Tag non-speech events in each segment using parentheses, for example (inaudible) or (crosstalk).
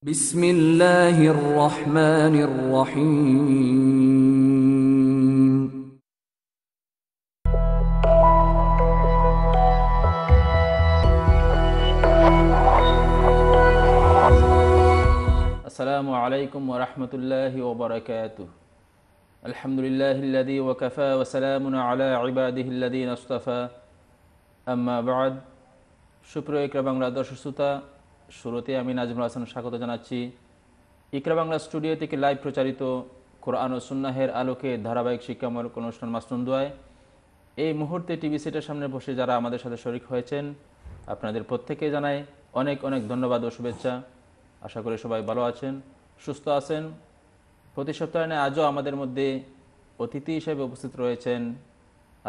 بسم الله الرحمن الرحيم. السلام عليكم ورحمة الله وبركاته. الحمد لله الذي وكفى وسلام على عباده الذين اصطفى. أما بعد شكرا لك بانغلا درش শ্রোতা আমি নাজমুল হাসান স্বাগত জানাচ্ছি। ইকরা বাংলা স্টুডিও থেকে লাইভ প্রচারিত কোরআন ও সুন্নাহের আলোকে ধারাবাহিক শিক্ষামূলক অনুষ্ঠান মাসনুন দোয়ায়। এই মুহূর্তে টিভি সেটের সামনে বসে যারা আমাদের সাথে শরিক হয়েছেন, আপনাদের প্রত্যেকে জানাই অনেক অনেক ধন্যবাদ ও শুভেচ্ছা। আশা করি সবাই ভালো আছেন, সুস্থ আছেন। প্রতি সপ্তাহে আজও আমাদের মধ্যে অতিথি হিসেবে উপস্থিত রয়েছেন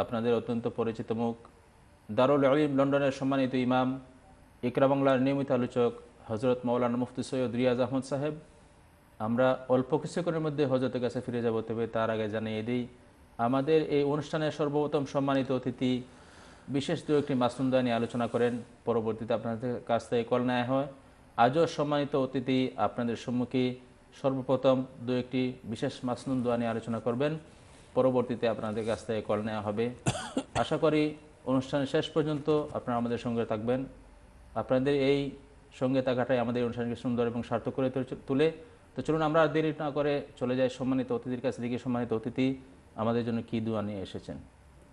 আপনাদের অত্যন্ত পরিচিত মুখ। দারুল আলিম লন্ডনের সম্মানিত ইমাম ইকরা বাংলার নিয়মিত আলোচক হজরত মৌলানা মুফতি সৈয়দ রিয়াজ আহমদ সাহেব। আমরা অল্প কিছুক্ষণের মধ্যে হজরতের কাছে ফিরে যাব, তবে তার আগে জানিয়ে দিই, আমাদের এই অনুষ্ঠানের সর্বপ্রথম সম্মানিত অতিথি বিশেষ দু একটি মাসুন্দা নিয়ে আলোচনা করেন। পরবর্তীতে আপনাদের কাছ থেকে কল নেওয়া হয়। আজও সম্মানিত অতিথি আপনাদের সম্মুখে সর্বপ্রথম দু একটি বিশেষ মাসনুন দোয়া নিয়ে আলোচনা করবেন। পরবর্তীতে আপনাদের কাছ থেকে কল নেওয়া হবে। আশা করি অনুষ্ঠানের শেষ পর্যন্ত আপনারা আমাদের সঙ্গে থাকবেন। আপনাদের এই সঙ্গে থাকাটাই আমাদের অনুষ্ঠানকে সুন্দর এবং সার্থক করে তুলে তো চলুন আমরা আর দেরি না করে চলে যাই সম্মানিত অতিথির কাছে দেখি সম্মানিত অতিথি আমাদের জন্য কি দোয়া নিয়ে এসেছেন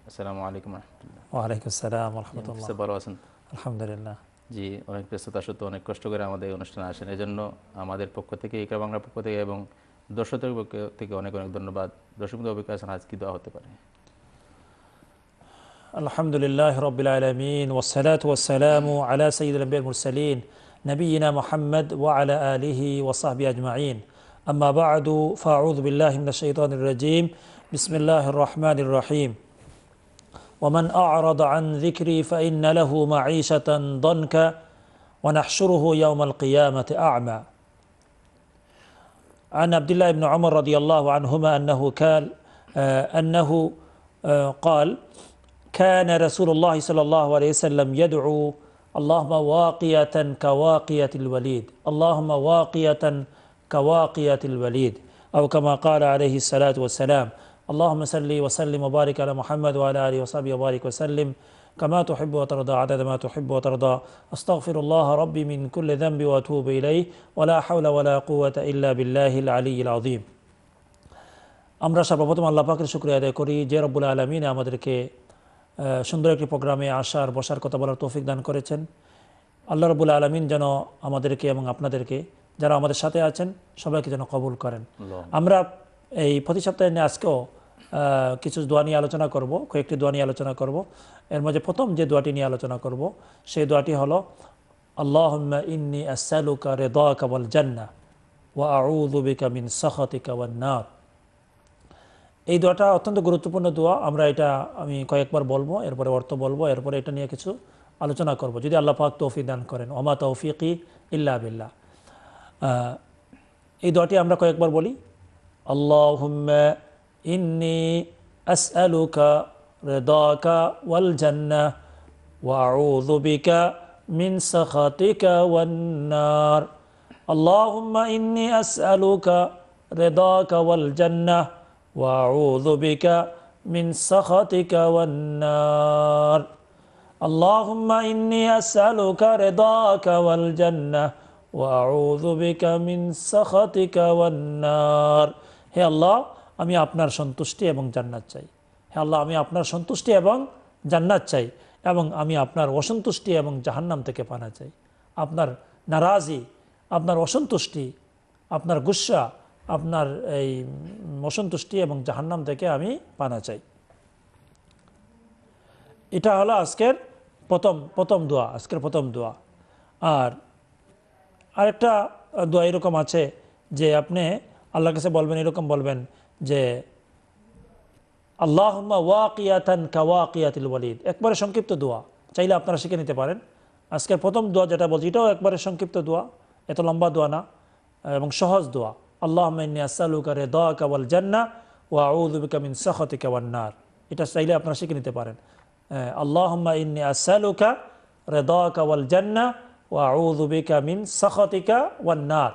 আসসালামু আলাইকুম রহমতুল্লাহ ওয়ালাইকুম আসসালাম রহমতুল্লাহ ভালো আছেন আলহামদুলিল্লাহ জি অনেক ব্যস্ততা সত্ত্বেও অনেক কষ্ট করে আমাদের অনুষ্ঠানে আসেন এই জন্য আমাদের পক্ষ থেকে ইকরা বাংলার পক্ষ থেকে এবং দর্শকদের পক্ষ থেকে অনেক অনেক ধন্যবাদ দর্শক অভিজ্ঞতা আজ কি দেওয়া হতে পারে الحمد لله رب العالمين والصلاة والسلام على سيد الأنبياء المرسلين نبينا محمد وعلى آله وصحبه أجمعين أما بعد فأعوذ بالله من الشيطان الرجيم بسم الله الرحمن الرحيم ومن أعرض عن ذكري فإن له معيشة ضنكا ونحشره يوم القيامة أعمى عن عبد الله بن عمر رضي الله عنهما أنه آه أنه قال كان رسول الله صلى الله عليه وسلم يدعو اللهم واقية كواقية الوليد اللهم واقية كواقية الوليد أو كما قال عليه الصلاة والسلام اللهم صل وسلم وبارك على محمد وعلى آله وصحبه وبارك وسلم كما تحب وترضى عدد ما تحب وترضى أستغفر الله ربي من كل ذنب وأتوب إليه ولا حول ولا قوة إلا بالله العلي العظيم আমরা সর্বপ্রথম আল্লাহ পাকের শুক্রিয়া আদায় করি যে রব্বুল আলমিন আমাদেরকে আহ, সুন্দর একটি প্রোগ্রামে আসার বসার কথা বলার তৌফিক দান করেছেন। আল্লাহ রবুল আলমিন যেন আমাদেরকে এবং আপনাদেরকে যারা আমাদের সাথে আছেন সবাইকে যেন কবুল করেন। আমরা এই প্রতি সপ্তাহে নিয়ে আজকেও কিছু দোয়া নিয়ে আলোচনা করব কয়েকটি দোয়া নিয়ে আলোচনা করব। এর মধ্যে প্রথম যে দোয়াটি নিয়ে আলোচনা করব সেই দোয়াটি হলো আল্লাহ ইন্নি আসালুকা রেদা কাবল জান্না ওয়া আউযু বিকা মিন সাখাতিকা ওয়ান নার। এই দোয়াটা অত্যন্ত গুরুত্বপূর্ণ দোয়া। আমরা এটা আমি কয়েকবার বলব, এরপরে অর্থ বলব, এরপরে এটা নিয়ে কিছু আলোচনা করব। যদি আল্লাহ পাক তৌফিক দান করেন। ওমা তৌফিকি ইল্লা বিল্লাহ। এই দোয়াটি আমরা কয়েকবার বলি। আল্লাহুম্মা ইন্নি আসআলুকা রিদাকা ওয়াল জান্নাহ ওয়া আউযু বিকা মিন সাখাতিকা ওয়ান নার। আল্লাহুম্মা ইন্নি আসআলুকা রিদাকা ওয়াল জান্নাহ وأعوذ بك من سخطك والنار اللهم إني أسألك رضاك والجنة وأعوذ بك من سخطك والنار হে আল্লাহ আমি আপনার সন্তুষ্টি এবং জান্নাত চাই হে আল্লাহ আমি আপনার সন্তুষ্টি এবং জান্নাত চাই এবং আমি আপনার অসন্তুষ্টি এবং জাহান্নাম থেকে পানা চাই আপনার নারাজি আপনার অসন্তুষ্টি আপনার গুসা আপনার এই উম, অসন্তুষ্টি এবং জাহান্নাম থেকে আমি পানা চাই। এটা হলো আজকের প্রথম প্রথম দোয়া, আজকের প্রথম দোয়া। আর আরেকটা দোয়া এরকম আছে যে আপনি আল্লাহর কাছে বলবেন, এরকম বলবেন যে আল্লাহ ওয়াকিয়াতান কাওয়াকিয়াতিল ওয়ালিদ। একবারে সংক্ষিপ্ত দোয়া, চাইলে আপনারা শিখে নিতে পারেন। আজকের প্রথম দোয়া যেটা বলছি, এটাও একবারে সংক্ষিপ্ত দোয়া, এত লম্বা দোয়া না, এবং সহজ দোয়া। আল্লাহ আসালুকা রে দোয়া কাওয়াল জান্না ওয়া আউযুবিকা মিন সাখাতিকা ওয়ান এটা চাইলে আপনারা শিখে নিতে পারেন। আল্লাহ ইন্নি আসালুকা রে দোয়া কাওয়াল জান্না ওয়া আউযুবিকা মিন সাখাতিকা ওয়ান নার।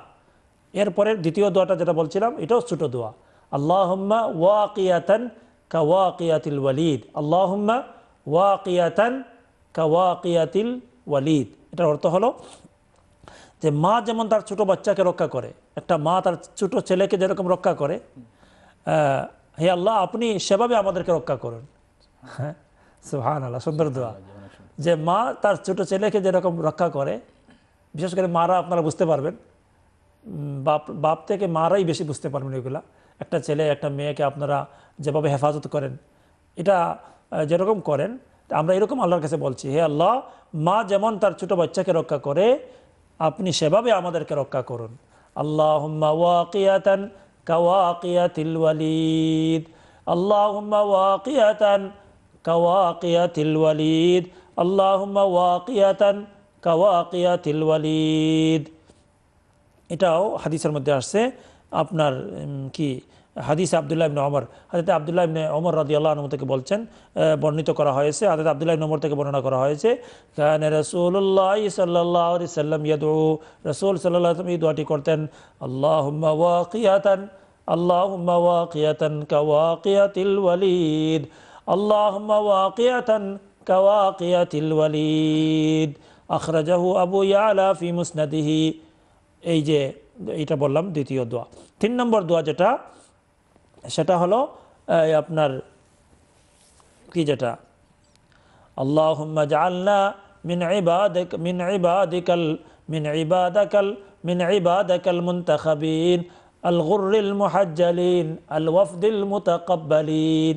এরপরে দ্বিতীয় দোয়াটা যেটা বলছিলাম, এটাও ছোট দোয়া। আল্লাহম্মা ওয়াকিয়াতান কা ওয়াকিয়াতিল ওয়ালিদ। আল্লাহম্মা ওয়াকিয়াতান কা ওয়াকিয়াতিল ওয়ালিদ। এটার অর্থ হলো যে মা যেমন তার ছোট বাচ্চাকে রক্ষা করে, একটা মা তার ছোট ছেলেকে যেরকম রক্ষা করে হে আল্লাহ, আপনি সেভাবে আমাদেরকে রক্ষা করুন। হ্যাঁ? আল্লাহ সুন্দর দোয়া। যে মা তার ছোট ছেলেকে যেরকম রক্ষা করে, বিশেষ করে মারা আপনারা বুঝতে পারবেন বাপ বাপ থেকে মারাই বেশি বুঝতে পারবেন এগুলা। একটা ছেলে, একটা মেয়েকে আপনারা যেভাবে হেফাজত করেন, এটা যেরকম করেন, আমরা এরকম আল্লাহর কাছে বলছি, হে আল্লাহ, মা যেমন তার ছোট বাচ্চাকে রক্ষা করে আপনি সেভাবে আমাদেরকে রক্ষা করুন। আল্লাহ ওয়াকিয়াতান কাওয়াকিয়াতিল ওয়ালিদ। আল্লাহুম্মা ওয়াকিয়াতান কাওয়াকিয়াতিল ওয়ালিদ। আল্লাহুম্মা ওয়াকিয়াতান কাওয়াকিয়াতিল ওয়ালিদ। এটাও হাদিসের মধ্যে আসছে। আপনার উম, কি? হাদিস আবদুল্লাহ ইবনে ওমর। হাদিতে আবদুল্লাহ ইবনে ওমর রাদিয়াল্লাহু আনহু থেকে বলছেন বর্ণিত করা হয়েছে হাদিস আবদুল্লাহ ইবনে ওমর থেকে বর্ণনা করা হয়েছে, কানে রাসূলুল্লাহ সাল্লাল্লাহু আলাইহি সাল্লাম ইয়াদউ। রাসূল ওয়াসাল্লাম এই দোয়াটি করতেন, আল্লাহুম্মা ওয়াকিয়াতান আল্লাহুম্মা ওয়াকিয়াতান কাওয়াকিয়াতিল ওয়ালিদ, আল্লাহুম্মা ওয়াকিয়াতান কাওয়াকিয়াতিল ওয়ালিদ। আখরাজাহু আবু ইয়ালা ফি মুসনাদিহি। এই যে, এইটা বললাম দ্বিতীয় দোয়া। তিন নম্বর দোয়া যেটা সেটা হলো আপনার, কি যেটা? আল্লাহ জাল্লা মিন ইবাদিক, মিন ইবাদিকাল, মিন ইবাদাকাল মিন ইবাদাকাল মুন্তাখাবিন আল গুররিল মুহাজ্জালিন আল ওয়ফদিল মুতাকাব্বালিন।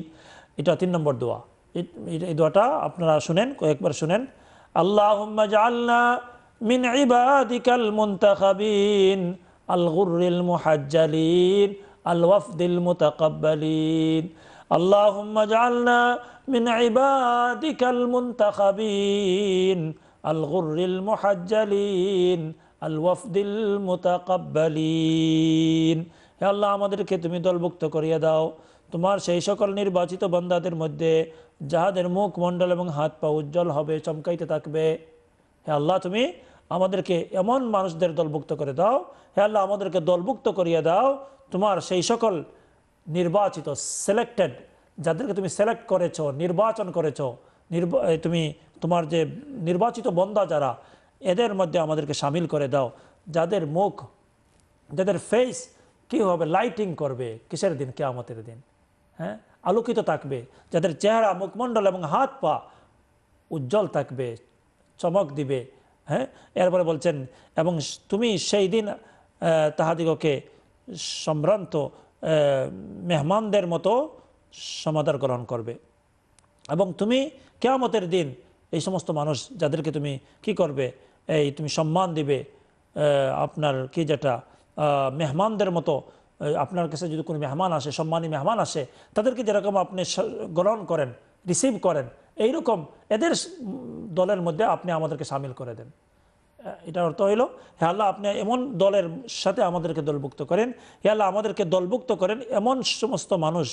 এটা তিন নম্বর দোয়া। এই দোয়াটা আপনারা শুনেন, কয়েকবার শুনেন। আল্লাহ জাল্লা মিন ইবাদিকাল মুন্তাখাবিন আল গুররিল মুহাজ্জালিন الوفد المتقبلين اللهم اجعلنا من عبادك المنتخبين الغر المحجلين الوفد المتقبلين হে আল্লাহ আমাদেরকে তুমি দলভুক্ত করিয়ে দাও তোমার সেই সকল নির্বাচিত বন্দাদের মধ্যে যাহাদের মুখ মণ্ডল এবং হাত পা উজ্জ্বল হবে চমকাইতে থাকবে হে আল্লাহ তুমি আমাদেরকে এমন মানুষদের দলভুক্ত করে দাও, হে আল্লাহ, আমাদেরকে দলভুক্ত করিয়ে দাও। তোমার সেই সকল নির্বাচিত সিলেক্টেড যাদেরকে তুমি সিলেক্ট করেছ, নির্বাচন করেছ তুমি তোমার যে নির্বাচিত বন্দা যারা, এদের মধ্যে আমাদেরকে সামিল করে দাও। যাদের মুখ, যাদের ফেস কি হবে লাইটিং করবে কিসের দিন? কেয়ামতের দিন। হ্যাঁ? আলোকিত থাকবে। যাদের চেহারা মুখমণ্ডল এবং হাত পা উজ্জ্বল থাকবে, চমক দিবে হ্যাঁ? এরপরে বলছেন, এবং তুমি সেই দিন তাহাদিগকে সম্ভ্রান্ত মেহমানদের মতো সমাদার গ্রহণ করবে। এবং তুমি কেয়ামতের দিন এই সমস্ত মানুষ যাদেরকে তুমি কি করবে, এই তুমি সম্মান দিবে আপনার কি যেটা মেহমানদের মতো আপনার কাছে যদি কোনো মেহমান আসে, সম্মানী মেহমান আসে, তাদেরকে যেরকম আপনি গ্রহণ করেন রিসিভ করেন, এইরকম এদের দলের মধ্যে আপনি আমাদেরকে সামিল করে দেন। এটার অর্থ হইল, হে আল্লাহ, আপনি এমন দলের সাথে আমাদেরকে দলভুক্ত করেন, হে আল্লাহ, আমাদেরকে দলভুক্ত করেন এমন সমস্ত মানুষ,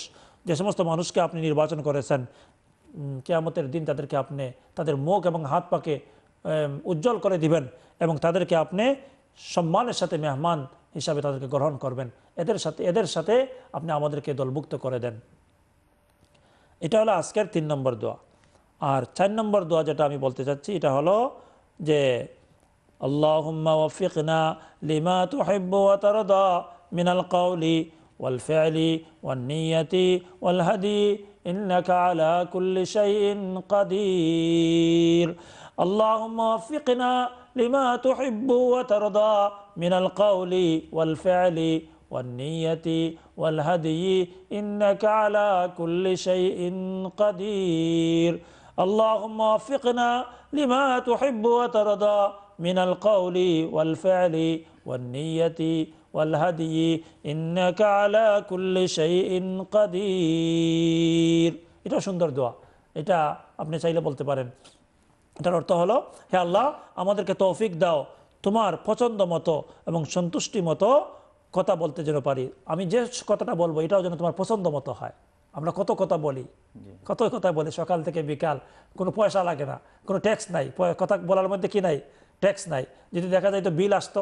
যে সমস্ত মানুষকে আপনি নির্বাচন করেছেন কেয়ামতের দিন তাদেরকে আপনি তাদের মুখ এবং হাত পাকে উজ্জ্বল করে দিবেন এবং তাদেরকে আপনি সম্মানের সাথে মেহমান হিসাবে তাদেরকে গ্রহণ করবেন। এদের সাথে এদের সাথে আপনি আমাদেরকে দলভুক্ত করে দেন। এটা হলো আজকের তিন নম্বর দোয়া। আর চার নম্বর দোয়া যেটা আমি বলতে চাচ্ছি, এটা হলো যে اللهم وفقنا لما تحب وترضى من القول والفعل والنية والهدي إنك على كل شيء قدير. اللهم وفقنا لما تحب وترضى من القول والفعل والنية والهدي إنك على كل شيء قدير. اللهم وفقنا لما تحب وترضى মিনাল কৌলি ওয়াল ফেলি ওয়াল নিয়তি ওয়াল হাদি ইন্নাক আলা কুল্লি শাইইন কাদির। এটা সুন্দর দোয়া। এটা আপনি চাইলে বলতে পারেন। এটার অর্থ হলো হে আল্লাহ আমাদেরকে তৌফিক দাও। তোমার পছন্দ মতো এবং সন্তুষ্টি মতো কথা বলতে যেন পারি। আমি যে কথাটা বলব এটাও যেন তোমার পছন্দ মতো হয়। আমরা কত কথা বলি। কত কথা বলি। সকাল থেকে বিকাল। কোনো পয়সা লাগে না। কোনো ট্যাক্স নাই। কথা বলার মধ্যে কি নাই? ট্যাক্স নাই। যদি দেখা যায় তো বিল আসতো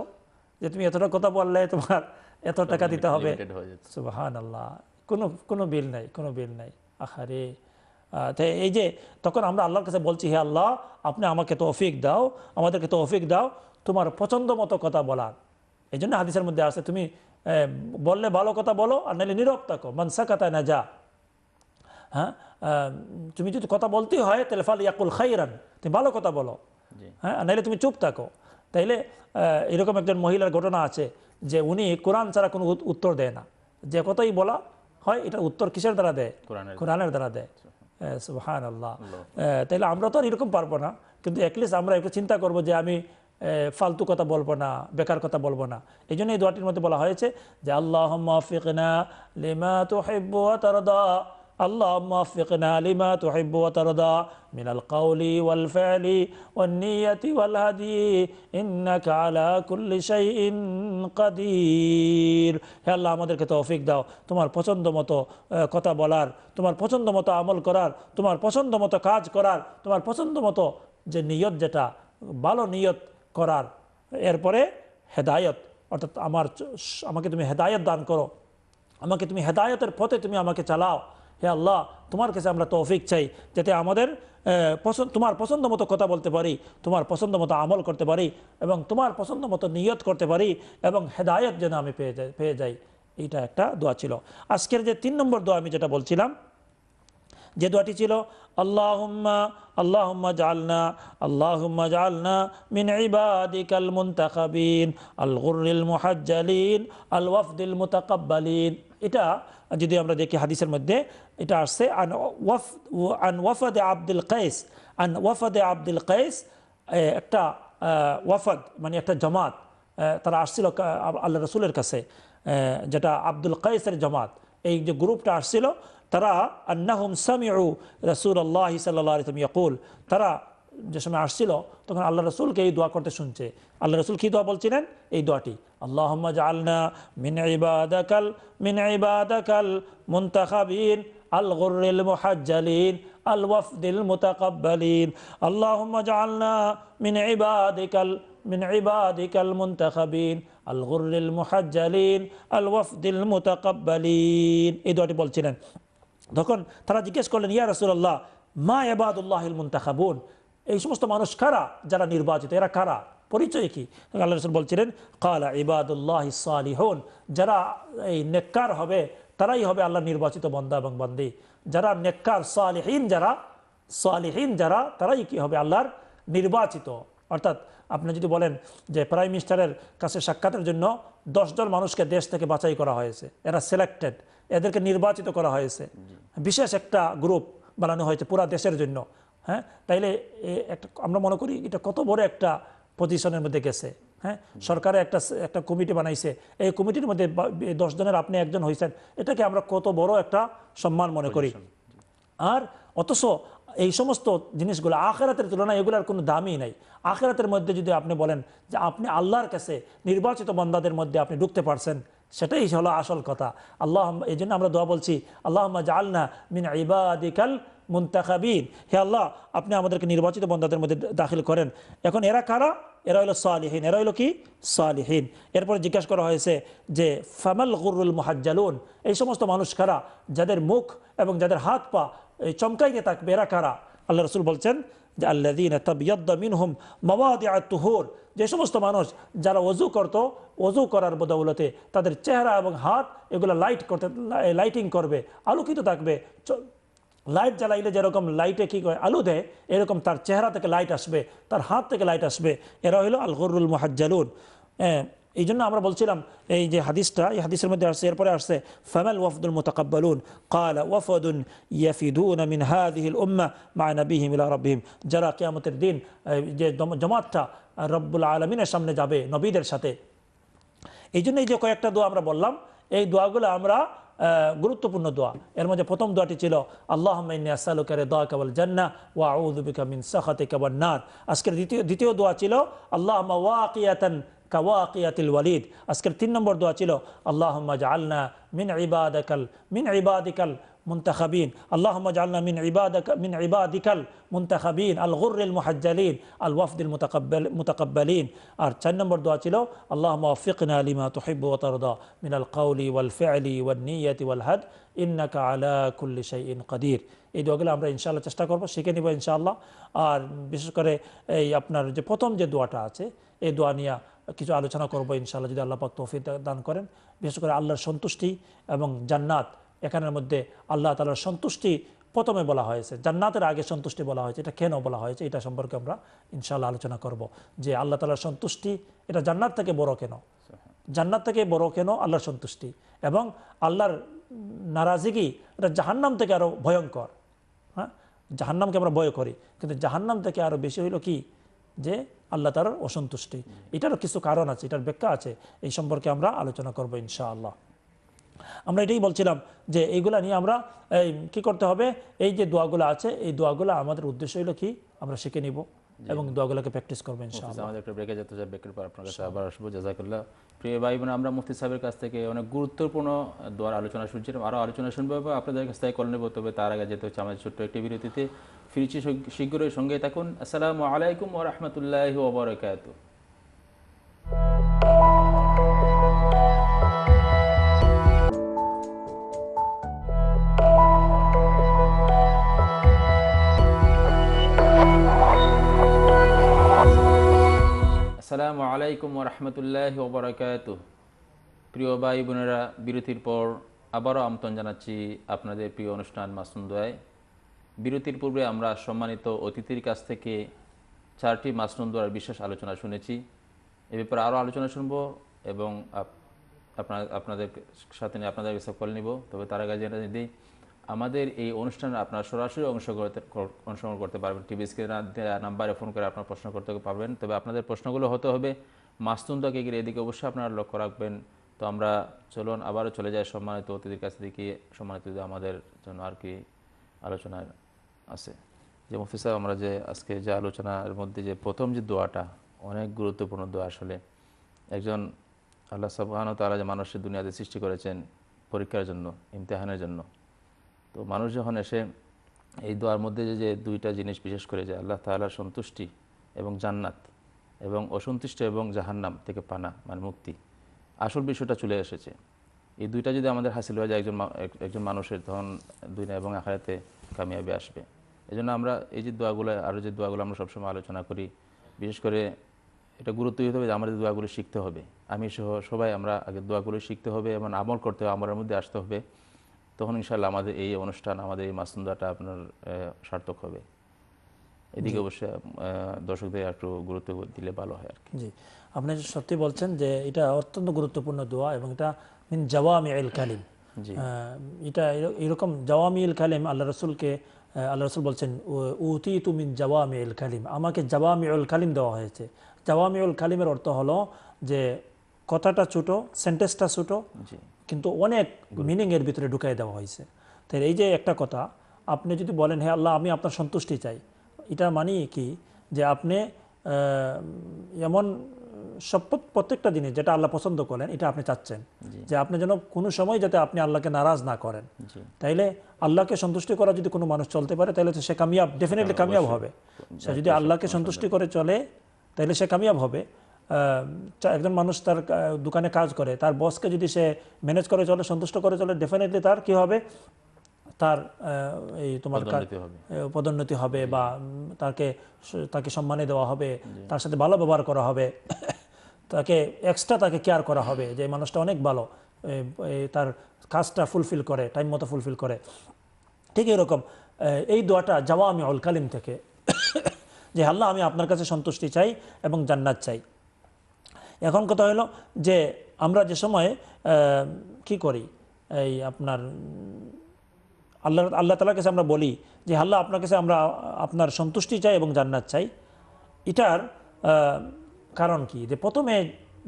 যে তুমি এতটা কথা বললে তোমার এত টাকা দিতে হবে। সুবাহান আল্লাহ কোনো কোনো বিল নাই কোনো বিল নাই। আহারে। আহ, তো এই যে তখন আমরা আল্লাহর কাছে বলছি হে আল্লাহ আপনি আমাকে তো তৌফিক দাও আমাদেরকে তো তৌফিক দাও তোমার পছন্দ মতো কথা বলার। এই জন্য হাদিসের মধ্যে আছে তুমি বললে ভালো কথা বলো আর নাহলে নীরব থাকো। মানসা কথা না যা হ্যাঁ তুমি যদি কথা বলতেই হয় তাহলে ফাল ইয়াকুল খাইরান তুমি ভালো কথা বলো। হ্যাঁ নাহলে তুমি চুপ থাকো। তাইলে এরকম একজন মহিলার ঘটনা আছে যে উনি কোরআন ছাড়া কোনো উত্তর দেয় না। যে কথাই বলা হয় এটার উত্তর কিসের দ্বারা দেয়? কোরআনের দ্বারা। দেয়। সুহান আল্লাহ তাইলে আমরা তো আর এরকম পারব না। কিন্তু অ্যাটলিস্ট আমরা একটু চিন্তা করব যে আমি ফালতু কথা বলব না বেকার কথা বলব না। এই জন্য এই দোয়াটির মধ্যে বলা হয়েছে যে আল্লাহ লিমা اللهم وفقنا لما تحب وترضى من القول والفعل والنية والهدي إنك على كل شيء قدير হে আল্লাহ আমাদেরকে তৌফিক দাও তোমার পছন্দ মতো আহ, কথা বলার তোমার পছন্দ মতো আমল করার তোমার পছন্দ মতো কাজ করার তোমার পছন্দ মতো যে নিয়ত যেটা ভালো নিয়ত করার এরপরে হেদায়ত অর্থাৎ আমার চ- আমাকে তুমি হেদায়ত দান করো আমাকে তুমি হেদায়তের পথে তুমি আমাকে চালাও হে আল্লাহ, তোমার কাছে আমরা তৌফিক চাই যাতে আমাদের পছন্দ, তোমার পছন্দ মতো কথা বলতে পারি, তোমার পছন্দ মতো আমল করতে পারি এবং তোমার পছন্দ মতো নিয়ত করতে পারি এবং হেদায়ত যেন আমি পেয়ে যাই পেয়ে যাই। এইটা একটা দোয়া ছিল। আজকের যে তিন নম্বর দোয়া আমি যেটা বলছিলাম, যে দোয়াটি ছিল, আল্লাহুম্মা আল্লাহুম্মা জালনা আল্লাহুম্মা জালনা মিন ইবাদিকাল মুনতাখাবিন আল গুররিল মুহাজ্জালিন আল ওয়াফদিল মুতাকাব্বালিন। এটা যদি আমরা দেখি হাদিসের মধ্যে এটা আসছে আন ওয়াফ আন ওয়াফাদে আব্দুল কাইস আন ওয়াফাদে আব্দুল কাইস এ, একটা ওয়াফাদ মানে একটা জামাত তারা আসছিল আল্লাহ রসুলের কাছে যেটা আব্দুল কাইসের জামাত এই যে গ্রুপটা আসছিল তারা আন্নাহুম সামিউ রসুল আল্লাহ সাল্লাহ ইয়াকুল তারা যে সময় আসছিল, তখন আল্লাহ রসুলকে এই দোয়া করতে শুনছে। আল্লাহ রসুল কি দোয়া বলছিলেন? এই দোয়াটি আল্লাহ জালনা মিন ইবাদাকাল, মিন মুনতাখাবিন আল গুররিল মুহাজ্জালিন আল ওয়াফদিল মুতাকাব্বালিন, আল্লাহুম্মা জাআলনা মিন ইবাদিকাল মিন ইবাদিকাল মুনতাখাবিন আল গুররিল মুহাজ্জালিন আল ওয়াফদিল মুতাকাব্বালিন। এই দোয়াটি বলছিলেন। তখন তারা জিজ্ঞেস করলেন, ইয়া রাসূলুল্লাহ, মা ইবাদুল্লাহিল মুনতাখাবুন? এই সমস্ত মানুষ কারা? যারা নির্বাচিত, এরা কারা? পরিচয় কি? আল্লাহ রসুল বলছিলেন কালা ইবাদুল্লাহ সালিহুন যারা এই নেককার হবে, তারাই হবে আল্লাহ নির্বাচিত বন্দা এবং বন্দি। যারা নেককার, সালিহীন যারা সালিহীন যারা, তারাই কি হবে আল্লাহর নির্বাচিত? অর্থাৎ আপনি যদি বলেন যে প্রাইম মিনিস্টারের কাছে সাক্ষাতের জন্য দশজন মানুষকে দেশ থেকে বাছাই করা হয়েছে, এরা সিলেক্টেড এদেরকে নির্বাচিত করা হয়েছে। বিশেষ একটা গ্রুপ বানানো হয়েছে পুরা দেশের জন্য। হ্যাঁ? তাইলে একটা আমরা মনে করি এটা কত বড় একটা পজিশনের মধ্যে গেছে হ্যাঁ? সরকারে একটা একটা কমিটি বানাইছে। এই কমিটির মধ্যে বা- দশ জনের আপনি একজন হয়েছেন এটাকে আমরা কত বড় একটা সম্মান মনে করি। আর অথচ এই সমস্ত জিনিসগুলো আখেরাতের তুলনায় এগুলোর কোনো দামই নাই। আখেরাতের মধ্যে যদি আপনি বলেন যে আপনি আল্লাহর কাছে নির্বাচিত বন্দাদের মধ্যে আপনি ঢুকতে পারছেন সেটাই হলো আসল কথা। আল্লাহ এই জন্য আমরা দোয়া বলছি আল্লাহ জালনা মিন ইবাদিকাল মুন্তাখাবিন হে আল্লাহ, আপনি আমাদেরকে নির্বাচিত বন্দাদের মধ্যে দাখিল করেন। এখন এরা কারা? এরা হলো সালিহীন। এরা হলো কি? সালিহীন। এরপরে জিজ্ঞাসা করা হয়েছে যে, ফামাল গুরুল মুহাজ্জালুন? এই সমস্ত মানুষ কারা? যাদের মুখ এবং যাদের হাত পা চমকাইতে থাকবে, এরা কারা? আল্লাহ রসুল বলছেন যে আল্লাদিন তাবিয়াদ্দা মিনহুম মাওয়াদি তুহুর। যে সমস্ত মানুষ যারা অজু করত অজু করার বদৌলতে তাদের চেহারা এবং হাত এগুলো লাইট করতে লাইটিং করবে, আলোকিত থাকবে লাইট জ্বালাইলে যেরকম লাইটে কি করে আলু দেয়, এরকম তার চেহারা থেকে লাইট আসবে, তার হাত থেকে লাইট আসবে। এরা হলো আলহরুল মহাজ্জালুন। এই জন্য আমরা বলছিলাম এই যে হাদিসটা, এই হাদিসের মধ্যে আসছে, এরপরে আসছে ফ্যামেল ওয়াফদুল মোতাকাব্বালুন? কাল ওয়াফদুন ইয়াফিদুন মিন হাদিহিল উম্মা মা নবিহিম ইলা রব্বিহিম। যারা কেয়ামতের দিন যে জমাতটা রব্বুল আলমিনের সামনে যাবে নবীদের সাথে। এই জন্য এই যে কয়েকটা দোয়া আমরা বললাম, এই দোয়াগুলো আমরা গুরুত্বপূর্ণ দোয়া। এর মধ্যে প্রথম দোয়াটি ছিল আল্লাহ আসালুকারে দোয়া কেবল জান্না ওয়া আউযুবিকা মিন ওয়ান নার। আজকের দ্বিতীয় দ্বিতীয় দোয়া ছিল আল্লাহ ওয়াকিয়াতান কাওয়াকিয়াতিল ওয়ালিদ। আজকের তিন নম্বর দোয়া ছিল আল্লাহ জাআলনা মিন ইবাদাকাল, মিন ইবাদিকাল মুন্তাখাবিন। আল্লাহ জাআলনা মিন ইবাদাক, মিন ইবাদিকাল মুন্তাখাবিন। আল গুররিল মুহাজ্জালিন, আল ওয়াফদিল মুতাকাব্বাল, মুতাকাব্বালিন। আর চার নম্বর দোয়া ছিল আল্লাহ ওয়াফিকনা লিমা তুহিব্বু ওয়া তারদা মিন আল কাউলি ওয়াল ফি'লি ওয়ান নিয়তি ওয়াল হাদ, ইন্নাকা আলা কুল্লি শাইইন কাদির। এই দোয়াগুলো আমরা ইনশাআল্লাহ চেষ্টা করব, শিখে নিব ইনশাআল্লাহ। আর বিশেষ করে এই আপনার যে প্রথম যে দোয়াটা আছে, এই দোয়া নিয়ে কিছু আলোচনা করব ইনশাআল্লাহ যদি আল্লাহ পাক তৌফিক দান করেন। বিশেষ করে আল্লাহর সন্তুষ্টি এবং জান্নাত, এখানের মধ্যে আল্লাহ তালার সন্তুষ্টি প্রথমে বলা হয়েছে। জান্নাতের আগে সন্তুষ্টি বলা হয়েছে, এটা কেন বলা হয়েছে এটা সম্পর্কে আমরা ইনশাআল্লাহ আলোচনা করব। যে আল্লাহ তালার সন্তুষ্টি, এটা জান্নাত থেকে বড় কেন? জান্নাত থেকে বড় কেন? আল্লাহর সন্তুষ্টি এবং আল্লাহর নারাজিগি এটা জাহান্নাম থেকে আরও ভয়ঙ্কর। হ্যাঁ? জাহান্নামকে আমরা ভয় করি। কিন্তু জাহান্নাম থেকে আরও বেশি হইল কি? যে আল্লাহ তার অসন্তুষ্টি। এটারও কিছু কারণ আছে এটার ব্যাখ্যা আছে। এই সম্পর্কে আমরা আলোচনা করব ইনশাআল্লাহ। আমরা এটাই বলছিলাম যে এইগুলা নিয়ে আমরা এই কি করতে হবে? এই যে দোয়াগুলো আছে এই দোয়াগুলো আমাদের উদ্দেশ্য হলো কি? আমরা শিখে নিব এবং দোয়াগুলোকে প্র্যাকটিস করব ইনশাআল্লাহ। আমাদের একটা ব্রেকে যেতে চাই ব্রেকের পর আপনার কাছে আবার আসব। জাজাকাল্লাহ। প্রিয় ভাই বোন আমরা মুফতি সাহেবের কাছ থেকে অনেক গুরুত্বপূর্ণ দোয়ার আলোচনা শুনছিলাম আরও আলোচনা শুনব আপনাদের কাছ থেকে কল নেব। তবে তার আগে যেতে হচ্ছে আমাদের ছোট্ট একটি বিরতিতে। ফিরছি শীঘ্রই সঙ্গে থাকুন। আসসালামু আলাইকুম ও রহমতুল্লাহ ওবরাকাত আসসালামু আলাইকুম রহমতুল্লাহ ওবরাকাত প্রিয় ভাই বোনেরা, বিরতির পর আবারও আমন্ত্রণ জানাচ্ছি আপনাদের প্রিয় অনুষ্ঠান মাসনুন্দয় বিরতির পূর্বে আমরা সম্মানিত অতিথির কাছ থেকে চারটি মাসনুন্দোয়ার বিশেষ আলোচনা শুনেছি। এ ব্যাপারে আরও আলোচনা শুনব এবং আপনার আপনাদের সাথে আপনাদের কাছে কল নিব। তবে তার আগে জেনে দিই আমাদের এই অনুষ্ঠানে আপনারা সরাসরি অংশগ্রহণ করতে পারবেন। টিভি স্ক্রিনে নাম্বারে ফোন করে আপনার প্রশ্ন করতে পারবেন। তবে আপনাদের প্রশ্নগুলো হতে হবে মাস্তুন্দকে গিয়ে এদিকে অবশ্যই আপনারা লক্ষ্য রাখবেন। তো আমরা চলুন, আবারও চলে যাই সম্মানিত অতিথির কাছ থেকে। সম্মানিত আমাদের জন্য আর কি আলোচনায় আছে। যে মুফতি সাহেব, আমরা যে আজকে যে আলোচনার মধ্যে যে প্রথম যে দোয়াটা, অনেক গুরুত্বপূর্ণ দোয়া আসলে। একজন আল্লাহ সাবহান তারা যে মানুষের দুনিয়াতে সৃষ্টি করেছেন পরীক্ষার জন্য, ইমতেহানের জন্য। তো মানুষ যখন এসে এই দোয়ার মধ্যে যে দুইটা জিনিস বিশেষ করে যে আল্লাহ তাআলার সন্তুষ্টি এবং জান্নাত এবং অসন্তুষ্ট এবং জাহান্নাম থেকে পানা মানে মুক্তি, আসল বিষয়টা চলে এসেছে। এই দুইটা যদি আমাদের হাসিল হয়ে যায়, একজন একজন মানুষের তখন দুনিয়া এবং আখারাতে কামিয়াবি আসবে। এই আমরা এই যে দোয়াগুলো, আরও যে দোয়াগুলো আমরা সবসময় আলোচনা করি, বিশেষ করে এটা গুরুত্ব দিতে হবে যে আমাদের দোয়াগুলো শিখতে হবে। আমি সহ সবাই আমরা আগে দোয়াগুলো শিখতে হবে এবং আমল করতে হবে, আমলের মধ্যে আসতে হবে। তখন ইনশাল্লাহ আমাদের এই অনুষ্ঠান আমাদের এই মাসুন্দাটা আপনার সার্থক হবে। এদিকে অবশ্যই দর্শকদের একটু গুরুত্ব দিলে ভালো হয় আর কি। জি। আপনি সত্যি বলছেন যে এটা অত্যন্ত গুরুত্বপূর্ণ দোয়া এবং এটা মিন জাওয়ামি আল কালিম। জি। এটা এরকম জাওয়ামি আল কালিম আল্লাহ রসুলকে আল্লাহ রসুল বলছেন উতি তু মিন জাওয়ামি আল কালিম। আমাকে জাওয়ামি আল কালিম দেওয়া হয়েছে। জাওয়ামি আল কালিমের অর্থ হলো যে কথাটা ছোট সেন্টেন্সটা ছোট জি। কিন্তু অনেক মিনিং এর ভিতরে ঢুকাই দেওয়া হয়েছে। তাই এই যে একটা কথা আপনি যদি বলেন হে আল্লাহ আমি আপনার সন্তুষ্টি চাই। এটা মানি কি? যে আপনি এমন সব প্রত্যেকটা জিনিস যেটা আল্লাহ পছন্দ করেন এটা আপনি চাচ্ছেন। যে আপনি যেন কোনো সময় যাতে আপনি আল্লাহকে নারাজ না করেন। তাইলে আল্লাহকে সন্তুষ্টি করা যদি কোনো মানুষ চলতে পারে তাহলে সে কামিয়াব ডেফিনেটলি কামিয়াব হবে। সে যদি আল্লাহকে সন্তুষ্টি করে চলে তাহলে সে কামিয়াব হবে। একজন মানুষ তার দোকানে কাজ করে তার বসকে যদি সে ম্যানেজ করে চলে সন্তুষ্ট করে চলে ডেফিনেটলি তার কি হবে? তার এই তোমার পদোন্নতি হবে। বা তাকে তাকে সম্মানে দেওয়া হবে তার সাথে ভালো ব্যবহার করা হবে (coughs) তাকে এক্সট্রা তাকে কেয়ার করা হবে যে মানুষটা অনেক ভালো তার কাজটা ফুলফিল করে টাইম মতো ফুলফিল করে। ঠিক এরকম এই দোয়াটা যাওয়া আমি অল কালিম থেকে (coughs) যে আল্লাহ আমি আপনার কাছে সন্তুষ্টি চাই এবং জান্নাত চাই। এখন কথা হলো যে আমরা যে সময় কি করি? এই আপনার আল্লাহ আল্লাহ তালার কাছে আমরা বলি যে আল্লাহ আপনার কাছে আমরা আপনার সন্তুষ্টি চাই এবং জান্নাত চাই। এটার কারণ কি? যে প্রথমে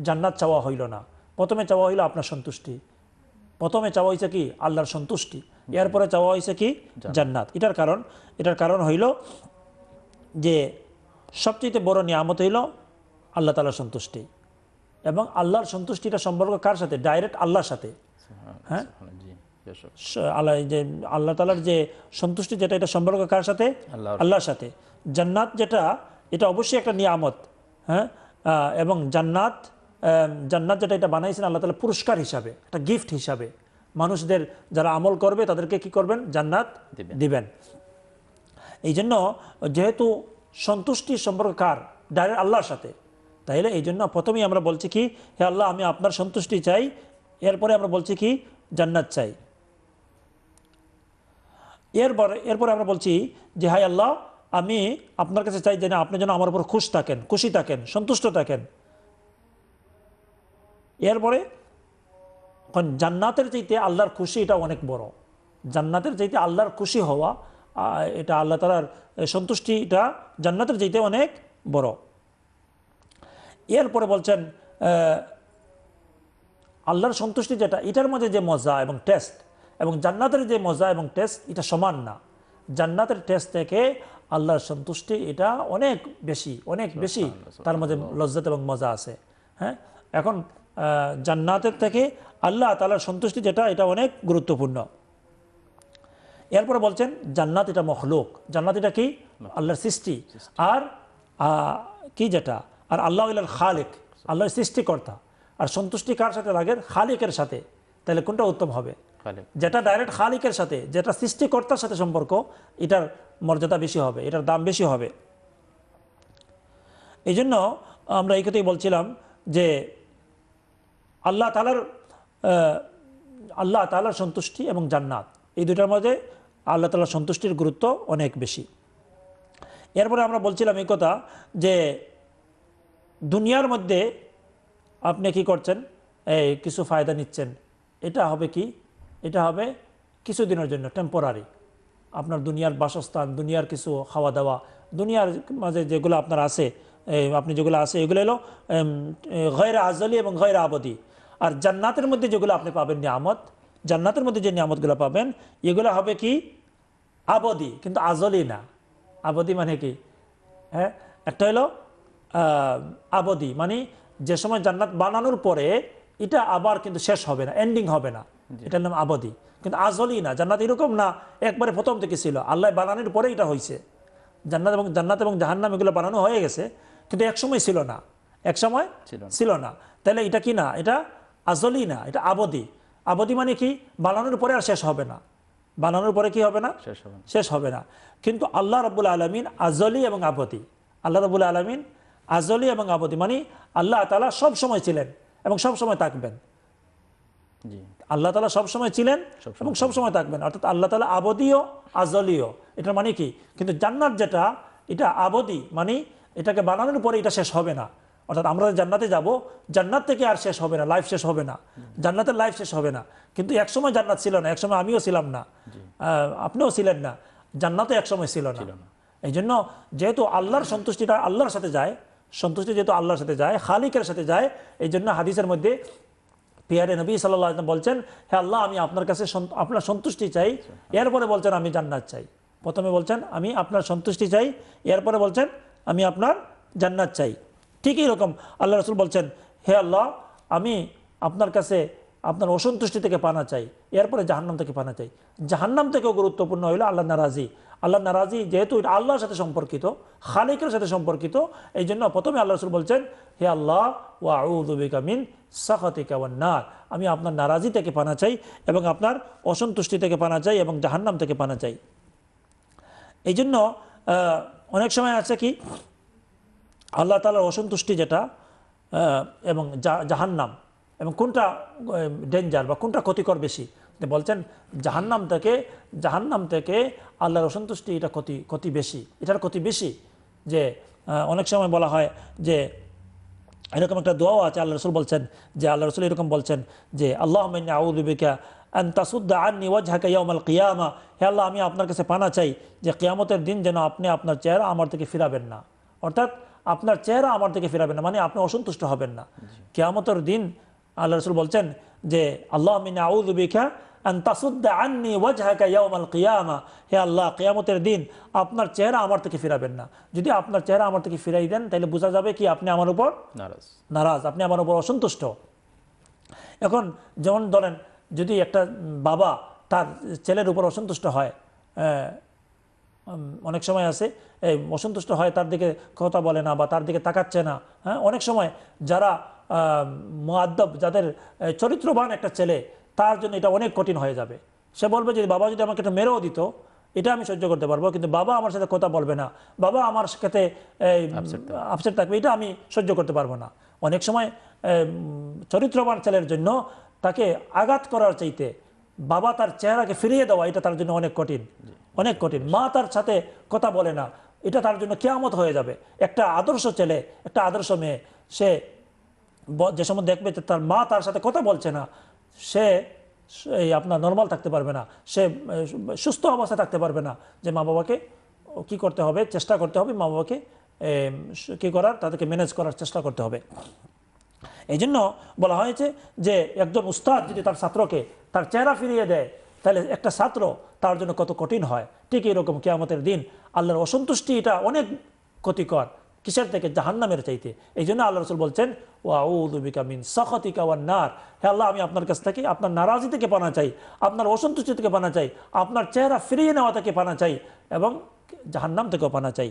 জান্নাত চাওয়া হইল না। প্রথমে চাওয়া হইল আপনার সন্তুষ্টি। প্রথমে চাওয়া হয়েছে কি? আল্লাহর সন্তুষ্টি। এরপরে চাওয়া হয়েছে কি? জান্নাত। এটার কারণ এটার কারণ হইল যে সবচেয়ে বড় নিয়ামত হইল আল্লাহ তালার সন্তুষ্টি। এবং আল্লাহর সন্তুষ্টিটা সম্পর্ক কার সাথে? ডাইরেক্ট আল্লাহর সাথে। হ্যাঁ? আল্লাহ যে আল্লাহ তালার যে সন্তুষ্টি যেটা এটা সম্পর্ক কার সাথে? আল্লাহর সাথে। জান্নাত যেটা এটা অবশ্যই একটা নিয়ামত হ্যাঁ? এবং জান্নাত জান্নাত যেটা এটা বানাইছেন আল্লাহ তালা পুরস্কার হিসাবে একটা গিফট হিসাবে। মানুষদের যারা আমল করবে তাদেরকে কি করবেন? জান্নাত দিবেন। দিবেন। এই জন্য যেহেতু সন্তুষ্টির সম্পর্ক কার? ডাইরেক্ট আল্লাহর সাথে। তাইলে এই জন্য প্রথমেই আমরা বলছি কি, হে আল্লাহ, আমি আপনার সন্তুষ্টি চাই। এরপরে আমরা বলছি কি, জান্নাত চাই। এরপরে এরপরে আমরা বলছি যে হাই আল্লাহ, আমি আপনার কাছে চাই যে, না, আপনি যেন আমার উপর খুশ থাকেন, খুশি থাকেন, সন্তুষ্ট থাকেন। এরপরে জান্নাতের চাইতে আল্লাহর খুশি এটা অনেক বড়। জান্নাতের চাইতে আল্লাহর খুশি হওয়া এটা আল্লাহ তালার সন্তুষ্টি এটা জান্নাতের চাইতে অনেক বড়। এরপরে বলছেন আল্লাহর সন্তুষ্টি যেটা এটার মধ্যে যে মজা এবং টেস্ট এবং জান্নাতের যে মজা এবং টেস্ট এটা সমান না। জান্নাতের টেস্ট থেকে আল্লাহর সন্তুষ্টি এটা অনেক বেশি অনেক বেশি। তার মধ্যে লজ্জাত এবং মজা আছে হ্যাঁ? এখন জান্নাতের থেকে আল্লাহ তালার সন্তুষ্টি যেটা এটা অনেক গুরুত্বপূর্ণ। এরপরে বলছেন জান্নাত এটা মখলুক। জান্নাত এটা কি? আল্লাহর সৃষ্টি। আর কি যেটা? আর আল্লাহ ইল্লাল খালিক আল্লাহর সৃষ্টিকর্তা। আর সন্তুষ্টি কার সাথে লাগে খালিকের সাথে। তাহলে কোনটা উত্তম হবে? যেটা ডাইরেক্ট খালিকের সাথে যেটা সৃষ্টিকর্তার সাথে সম্পর্ক এটার মর্যাদা বেশি হবে এটার দাম বেশি হবে। এই জন্য আমরা এই কথাই বলছিলাম যে আল্লাহ তালার আল্লাহ তালার সন্তুষ্টি এবং জান্নাত। এই দুটার মধ্যে আল্লাহ তালার সন্তুষ্টির গুরুত্ব অনেক বেশি। এরপরে আমরা বলছিলাম এই কথা যে দুনিয়ার মধ্যে আপনি কি করছেন? এই কিছু ফায়দা নিচ্ছেন। এটা হবে কি? এটা হবে কিছুদিনের জন্য টেম্পোরারি আপনার দুনিয়ার বাসস্থান, দুনিয়ার কিছু খাওয়া দাওয়া দুনিয়ার মাঝে যেগুলো আপনার আছে আপনি যেগুলো আছে, এগুলো হলো গয়রা আজলি এবং গয়রা আবদি। আর জান্নাতের মধ্যে যেগুলো আপনি পাবেন নিয়ামত, জান্নাতের মধ্যে যে নিয়ামতগুলো পাবেন, এগুলো হবে কি? আবদি। কিন্তু আজলি না। আবদি মানে কি? হ্যাঁ? একটা হলো আবদি মানে যে সময় জান্নাত বানানোর পরে এটা আবার কিন্তু শেষ হবে না এন্ডিং হবে না। এটার নাম আবদি। কিন্তু আজলি না জান্নাত এরকম না একবারে প্রথম থেকে ছিল। আল্লাহ বানানোর পরে এটা হয়েছে জান্নাত এবং জান্নাত এবং জাহান্নাম এগুলো বানানো হয়ে গেছে কিন্তু এক সময় ছিল না। এক সময় ছিল না। ছিল না। তাহলে এটা কি না? এটা আজলি না এটা আবদি। আবদি মানে কি? বানানোর পরে আর শেষ হবে না। বানানোর পরে কি হবে না? শেষ হবে না। শেষ হবে না। কিন্তু আল্লাহ রবুল আলমিন আজলি এবং আবদি। আল্লাহ রবুল আলমিন আজলি এবং আবদি মানে আল্লাহ তালা সব সময় ছিলেন এবং সব সময় থাকবেন। আল্লাহ তালা সব সময় ছিলেন সবসময় এবং সব সময় থাকবেন। অর্থাৎ আল্লাহ তালা আবদিও আজলীয় এটা মানে কি? কিন্তু জান্নাত যেটা এটা আবদি মানে এটাকে বানানোর পরে এটা শেষ হবে না। অর্থাৎ আমরা জান্নাতে যাব জান্নাত থেকে আর শেষ হবে না লাইফ শেষ হবে না। জান্নাতের লাইফ শেষ হবে না। কিন্তু একসময় জান্নাত ছিল না একসময় আমিও ছিলাম না। আহ, আপনিও ছিলেন না। জান্নাতে একসময় ছিল না। এই জন্য যেহেতু আল্লাহর সন্তুষ্টিটা আল্লাহর সাথে যায় সন্তুষ্টি যেহেতু আল্লাহর সাথে যায়, খালিকের সাথে যায় এই জন্য হাদিসের মধ্যে পিয়ারে নবী সাল্লাহ বলছেন হ্যাঁ আল্লাহ, আমি আপনার কাছে আপনার সন্তুষ্টি চাই, এরপরে বলছেন, আমি জান্নাত চাই। প্রথমে বলছেন, আমি আপনার সন্তুষ্টি চাই, এরপরে বলছেন, আমি আপনার জান্নাত চাই। ঠিক রকম আল্লাহ রসুল বলছেন, হে আল্লাহ, আমি আপনার কাছে আপনার অসন্তুষ্টি থেকে পানা চাই, এরপরে জাহান্নাম থেকে পানা চাই। জাহান্নাম থেকেও গুরুত্বপূর্ণ হইল আল্লাহ নারাজি। আল্লাহ নারাজি, যেহেতু এটা আল্লাহর সাথে সম্পর্কিত, খালিকের সাথে সম্পর্কিত, এই জন্য প্রথমে আল্লাহ রসুল বলছেন, হে আল্লাহ ওয়া মিন সাখাতিকা ওয়ান নার। আমি আপনার নারাজি থেকে পানা চাই এবং আপনার অসন্তুষ্টি থেকে পানা চাই এবং জাহান্নাম থেকে পানা চাই। এই জন্য অনেক সময় আছে কি, আল্লাহ তালার অসন্তুষ্টি যেটা এবং জাহান্নাম, এবং কোনটা ডেঞ্জার বা কোনটা ক্ষতিকর বেশি বলছেন জাহান্নাম থেকে জাহান্নাম থেকে আল্লাহর অসন্তুষ্টি এটা ক্ষতি ক্ষতি বেশি। এটার ক্ষতি বেশি যে অনেক সময় বলা হয় যে এরকম একটা দোয়াও আছে আল্লাহ রসুল বলছেন যে আল্লাহ রসুল এরকম বলছেন যে আল্লাহ আউদুবিকা আন তাসুদ্দা আন্নি ওয়াজহাকা ইয়াউমাল কিয়ামা। হে আল্লাহ আমি আপনার কাছে পানা চাই যে কেয়ামতের দিন যেন আপনি আপনার চেহারা আমার থেকে ফিরাবেন না। অর্থাৎ আপনার চেহারা আমার থেকে ফিরাবেন না মানে আপনি অসন্তুষ্ট হবেন না। কেয়ামতের দিন আল্লাহ রসুল বলছেন যে আল্লাহ মিন আন তাসুদ্দা আন্নি ওয়াজহাকা ইয়াউমাল কিয়ামা। হে আল্লাহ কিয়ামতের দিন আপনার চেহারা আমার থেকে ফিরাবেন না। যদি আপনার চেহারা আমার থেকে ফিরাই দেন তাহলে বোঝা যাবে কি আপনি আমার উপর নারাজ। নারাজ আপনি আমার উপর অসন্তুষ্ট। এখন যেমন ধরেন যদি একটা বাবা তার ছেলের উপর অসন্তুষ্ট হয় অনেক সময় আছে এই অসন্তুষ্ট হয় তার দিকে কথা বলে না বা তার দিকে তাকাচ্ছে না হ্যাঁ অনেক সময় যারা মোয়াদ্দব যাদের চরিত্রবান একটা ছেলে তার জন্য এটা অনেক কঠিন হয়ে যাবে। সে বলবে যে বাবা যদি আমাকে একটা মেরেও দিত এটা আমি সহ্য করতে পারব কিন্তু বাবা আমার সাথে কথা বলবে না। বাবা আমার সাথে আপসেট থাকবে। এটা আমি সহ্য করতে পারব না। অনেক সময় চরিত্রবান ছেলের জন্য তাকে আঘাত করার চাইতে বাবা তার চেহারাকে ফিরিয়ে দেওয়া এটা তার জন্য অনেক কঠিন। অনেক কঠিন। মা তার সাথে কথা বলে না এটা তার জন্য কেয়ামত হয়ে যাবে। একটা আদর্শ ছেলে একটা আদর্শ মেয়ে সে যে সময় দেখবে যে তার মা তার সাথে কথা বলছে না, সে এই আপনার নর্মাল থাকতে পারবে না। সে সুস্থ অবস্থায় থাকতে পারবে না যে মা বাবাকে কি করতে হবে, চেষ্টা করতে হবে মা বাবাকে কী করার, তাদেরকে ম্যানেজ করার চেষ্টা করতে হবে। এই জন্য বলা হয়েছে যে একজন উস্তাদ যদি তার ছাত্রকে তার চেহারা ফিরিয়ে দেয়, তাহলে একটা ছাত্র তার জন্য কত কঠিন হয়। ঠিক এরকম কেয়ামতের দিন আল্লাহর অসন্তুষ্টি এটা অনেক ক্ষতিকর। কিসের থেকে? জাহান্নামের চাইতে। এই জন্য আল্লাহ রসুল বলছেন ও আউদুবিকা মিন সখতিকা ওয়ান নার। হে আল্লাহ, আমি আপনার কাছ থেকে, আপনার নারাজি থেকে পানা চাই, আপনার অসন্তুষ্টি থেকে পানা চাই, আপনার চেহারা ফিরিয়ে নেওয়া থেকে পানা চাই এবং জাহান্নাম থেকেও পানা চাই।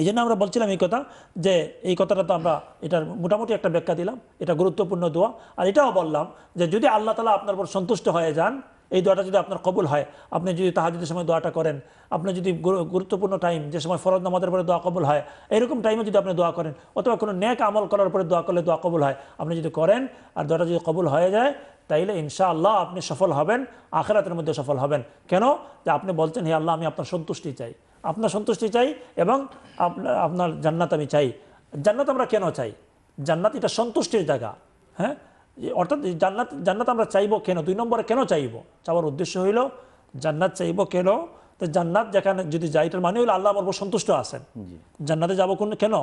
এই জন্য আমরা বলছিলাম এই কথা, যে এই কথাটা তো আমরা, এটার মোটামুটি একটা ব্যাখ্যা দিলাম, এটা গুরুত্বপূর্ণ দোয়া। আর এটাও বললাম যে যদি আল্লাহ তালা আপনার উপর সন্তুষ্ট হয়ে যান এই দোয়াটা যদি আপনার কবুল হয়, আপনি যদি তাহাজুদের সময় দোয়াটা করেন আপনি যদি গুরুত্বপূর্ণ টাইম যে সময় ফরজ নামাজের পরে দোয়া কবুল হয়, এরকম টাইমে যদি আপনি দোয়া করেন, অথবা কোনো ন্যাক আমল করার পরে দোয়া করলে দোয়া কবুল হয়, আপনি যদি করেন আর দোয়াটা যদি কবুল হয়ে যায়, তাইলে ইনশাআল্লাহ আপনি সফল হবেন, আখেরাতের মধ্যে সফল হবেন। কেন? যে আপনি বলছেন, হে আল্লাহ, আমি আপনার সন্তুষ্টি চাই। আপনার সন্তুষ্টি চাই এবং আপনার আপনার জান্নাত আমি চাই। জান্নাত আমরা কেন চাই? জান্নাত এটা সন্তুষ্টির জায়গা হ্যাঁ? অর্থাৎ জান্নাত জান্নাত আমরা চাইব কেন? দুই নম্বরে কেন চাইব? চাওয়ার উদ্দেশ্য হইল জান্নাত চাইব কেন? তো জান্নাত যেখানে যদি যাই এটার মানে হইল আল্লাহ আমার উপর সন্তুষ্ট আছেন। জান্নাতে যাব কোন কেন?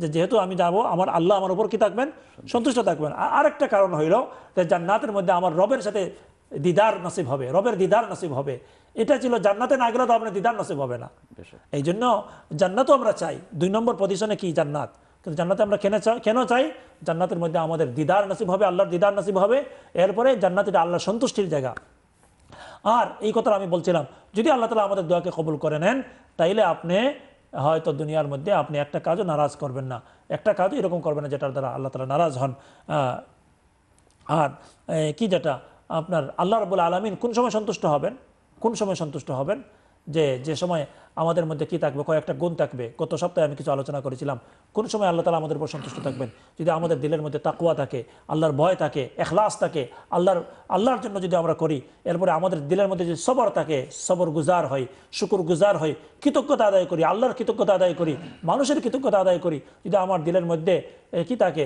যে যেহেতু আমি যাব আমার আল্লাহ আমার উপর কি থাকবেন? সন্তুষ্ট থাকবেন। আর আরেকটা কারণ হইল যে জান্নাতের মধ্যে আমার রবের সাথে দিদার নসিব হবে রবের দিদার নসিব হবে। এটা ছিল জান্নাতে না গেলে তো আপনার দিদার নসিব হবে না। এই জন্য জান্নাতও আমরা চাই। দুই নম্বর পজিশনে কি? জান্নাত। কিন্তু জান্নাতে আমরা কেন কেন চাই? জান্নাতের মধ্যে আমাদের দিদার নসিব হবে, আল্লাহর দিদার নসিব হবে। এরপরে জান্নাত এটা আল্লাহর সন্তুষ্টির জায়গা। আর এই কথাটা আমি বলছিলাম, যদি আল্লাহ তালা আমাদের দোয়াকে কবুল করে নেন, তাইলে আপনি হয়তো দুনিয়ার মধ্যে আপনি একটা কাজও নারাজ করবেন না। একটা কাজও এরকম করবেন না যেটার দ্বারা আল্লাহ তালা নারাজ হন। আর কি যেটা? আপনার আল্লাহ রবুল আলমিন কোন সময় সন্তুষ্ট হবেন? কোন সময় সন্তুষ্ট হবেন? যে যে সময় আমাদের মধ্যে কি থাকবে, কয়েকটা গুণ থাকবে, গত সপ্তাহে আমি কিছু আলোচনা করেছিলাম, কোন সময় আল্লাহ তালা আমাদের উপর সন্তুষ্ট থাকবেন? যদি আমাদের দিলের মধ্যে তাকুয়া থাকে, আল্লাহর ভয় থাকে, এখলাস থাকে, আল্লাহর আল্লাহর জন্য যদি আমরা করি, এরপরে আমাদের দিলের মধ্যে যদি সবর থাকে, সবর গুজার হয়, শুকুর গুজার হয়, কৃতজ্ঞতা আদায় করি, আল্লাহর কৃতজ্ঞতা আদায় করি, মানুষের কৃতজ্ঞতা আদায় করি, যদি আমার দিলের মধ্যে কি থাকে,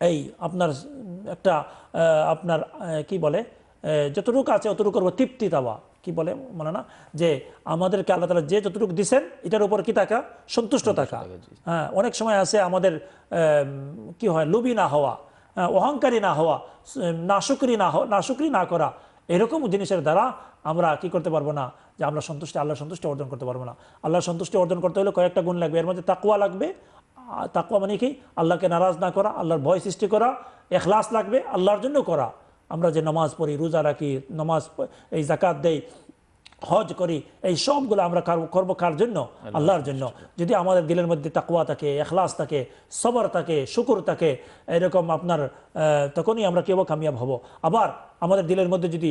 এই আপনার একটা আপনার কি বলে যতটুকু আছে অতটুকু করব, তৃপ্তি দেওয়া। কি বলে মানে না যে আমাদেরকে আল্লাহ তালা যে যতটুকু দিছেন এটার উপর কি থাকা? সন্তুষ্ট থাকা। হ্যাঁ অনেক সময় আছে আমাদের কি হয় লোভী না হওয়া আহ, অহংকারী না হওয়া নাশুকরি না হওয়া নাশুকরি না করা এরকম জিনিসের দ্বারা আমরা কি করতে পারব না? যে আমরা সন্তুষ্টি আল্লাহ সন্তুষ্টি অর্জন করতে পারব না। আল্লাহ সন্তুষ্টি অর্জন করতে হলে কয়েকটা গুণ লাগবে। এর মধ্যে তাকুয়া লাগবে। তাকুয়া মানে কি? আল্লাহকে নারাজ না করা আল্লাহর ভয় সৃষ্টি করা এখলাস লাগবে আল্লাহর জন্য করা। আমরা যে নামাজ পড়ি রোজা রাখি নামাজ এই জাকাত দেই হজ করি এই সবগুলো আমরা কার- করব কার জন্য? আল্লাহর জন্য। যদি আমাদের দিলের মধ্যে তাকুয়া থাকে এখলাস থাকে সবর থাকে শুকুর থাকে এরকম আপনার তখনই আমরা কেউ কামিয়াব হব। আবার আমাদের দিলের মধ্যে যদি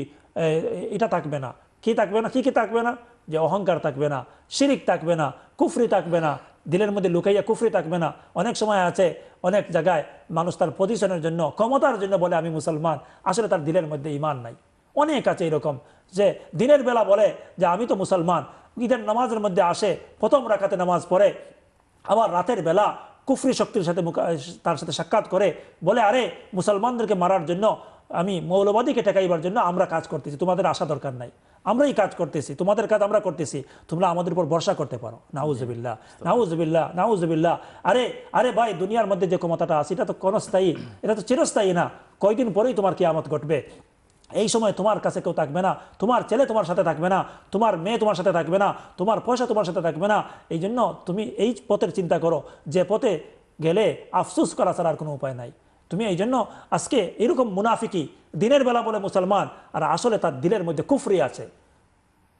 এটা থাকবে না কি থাকবে না কি কি থাকবে না? যে অহংকার থাকবে না শিরিক থাকবে না কুফরি থাকবে না দিলের মধ্যে লুকাইয়া কুফরি থাকবে না। অনেক সময় আছে, অনেক জায়গায় মানুষ তার পজিশনের জন্য, ক্ষমতার জন্য বলে, আমি মুসলমান। আসলে তার দিলের মধ্যে ইমান নাই। অনেক আছে এরকম যে দিনের বেলা বলে যে, আমি তো মুসলমান। ঈদের নামাজের মধ্যে আসে, প্রথম রাখাতে নামাজ পড়ে। আবার রাতের বেলা কুফরি শক্তির সাথে তার সাথে সাক্ষাৎ করে বলে, আরে, মুসলমানদেরকে মারার জন্য, আমি মৌলবাদীকে টেকাইবার জন্য আমরা কাজ করতেছি, তোমাদের আসা দরকার নাই। আমরাই কাজ করতেছি, তোমাদের কাজ আমরা করতেছি, তোমরা আমাদের উপর ভরসা করতে পারো। নাউজবিল্লা নাউজবিল্লা নাউজবিল্লা আরে আরে ভাই, দুনিয়ার মধ্যে যে ক্ষমতাটা আছে, এটা তো ক্ষণস্থায়ী, এটা তো চিরস্থায়ী না। কয়দিন পরেই তোমার কি আমত ঘটবে। এই সময় তোমার কাছে কেউ থাকবে না, তোমার ছেলে তোমার সাথে থাকবে না, তোমার মেয়ে তোমার সাথে থাকবে না, তোমার পয়সা তোমার সাথে থাকবে না, এই জন্য তুমি এই পথের চিন্তা করো, যে পথে গেলে আফসুস করা ছাড়া আর কোনো উপায় নাই। তুমি এই জন্য আজকে এরকম মুনাফিকি, দিনের বেলা বলে মুসলমান, আর আসলে তার দিলের মধ্যে কুফরি আছে।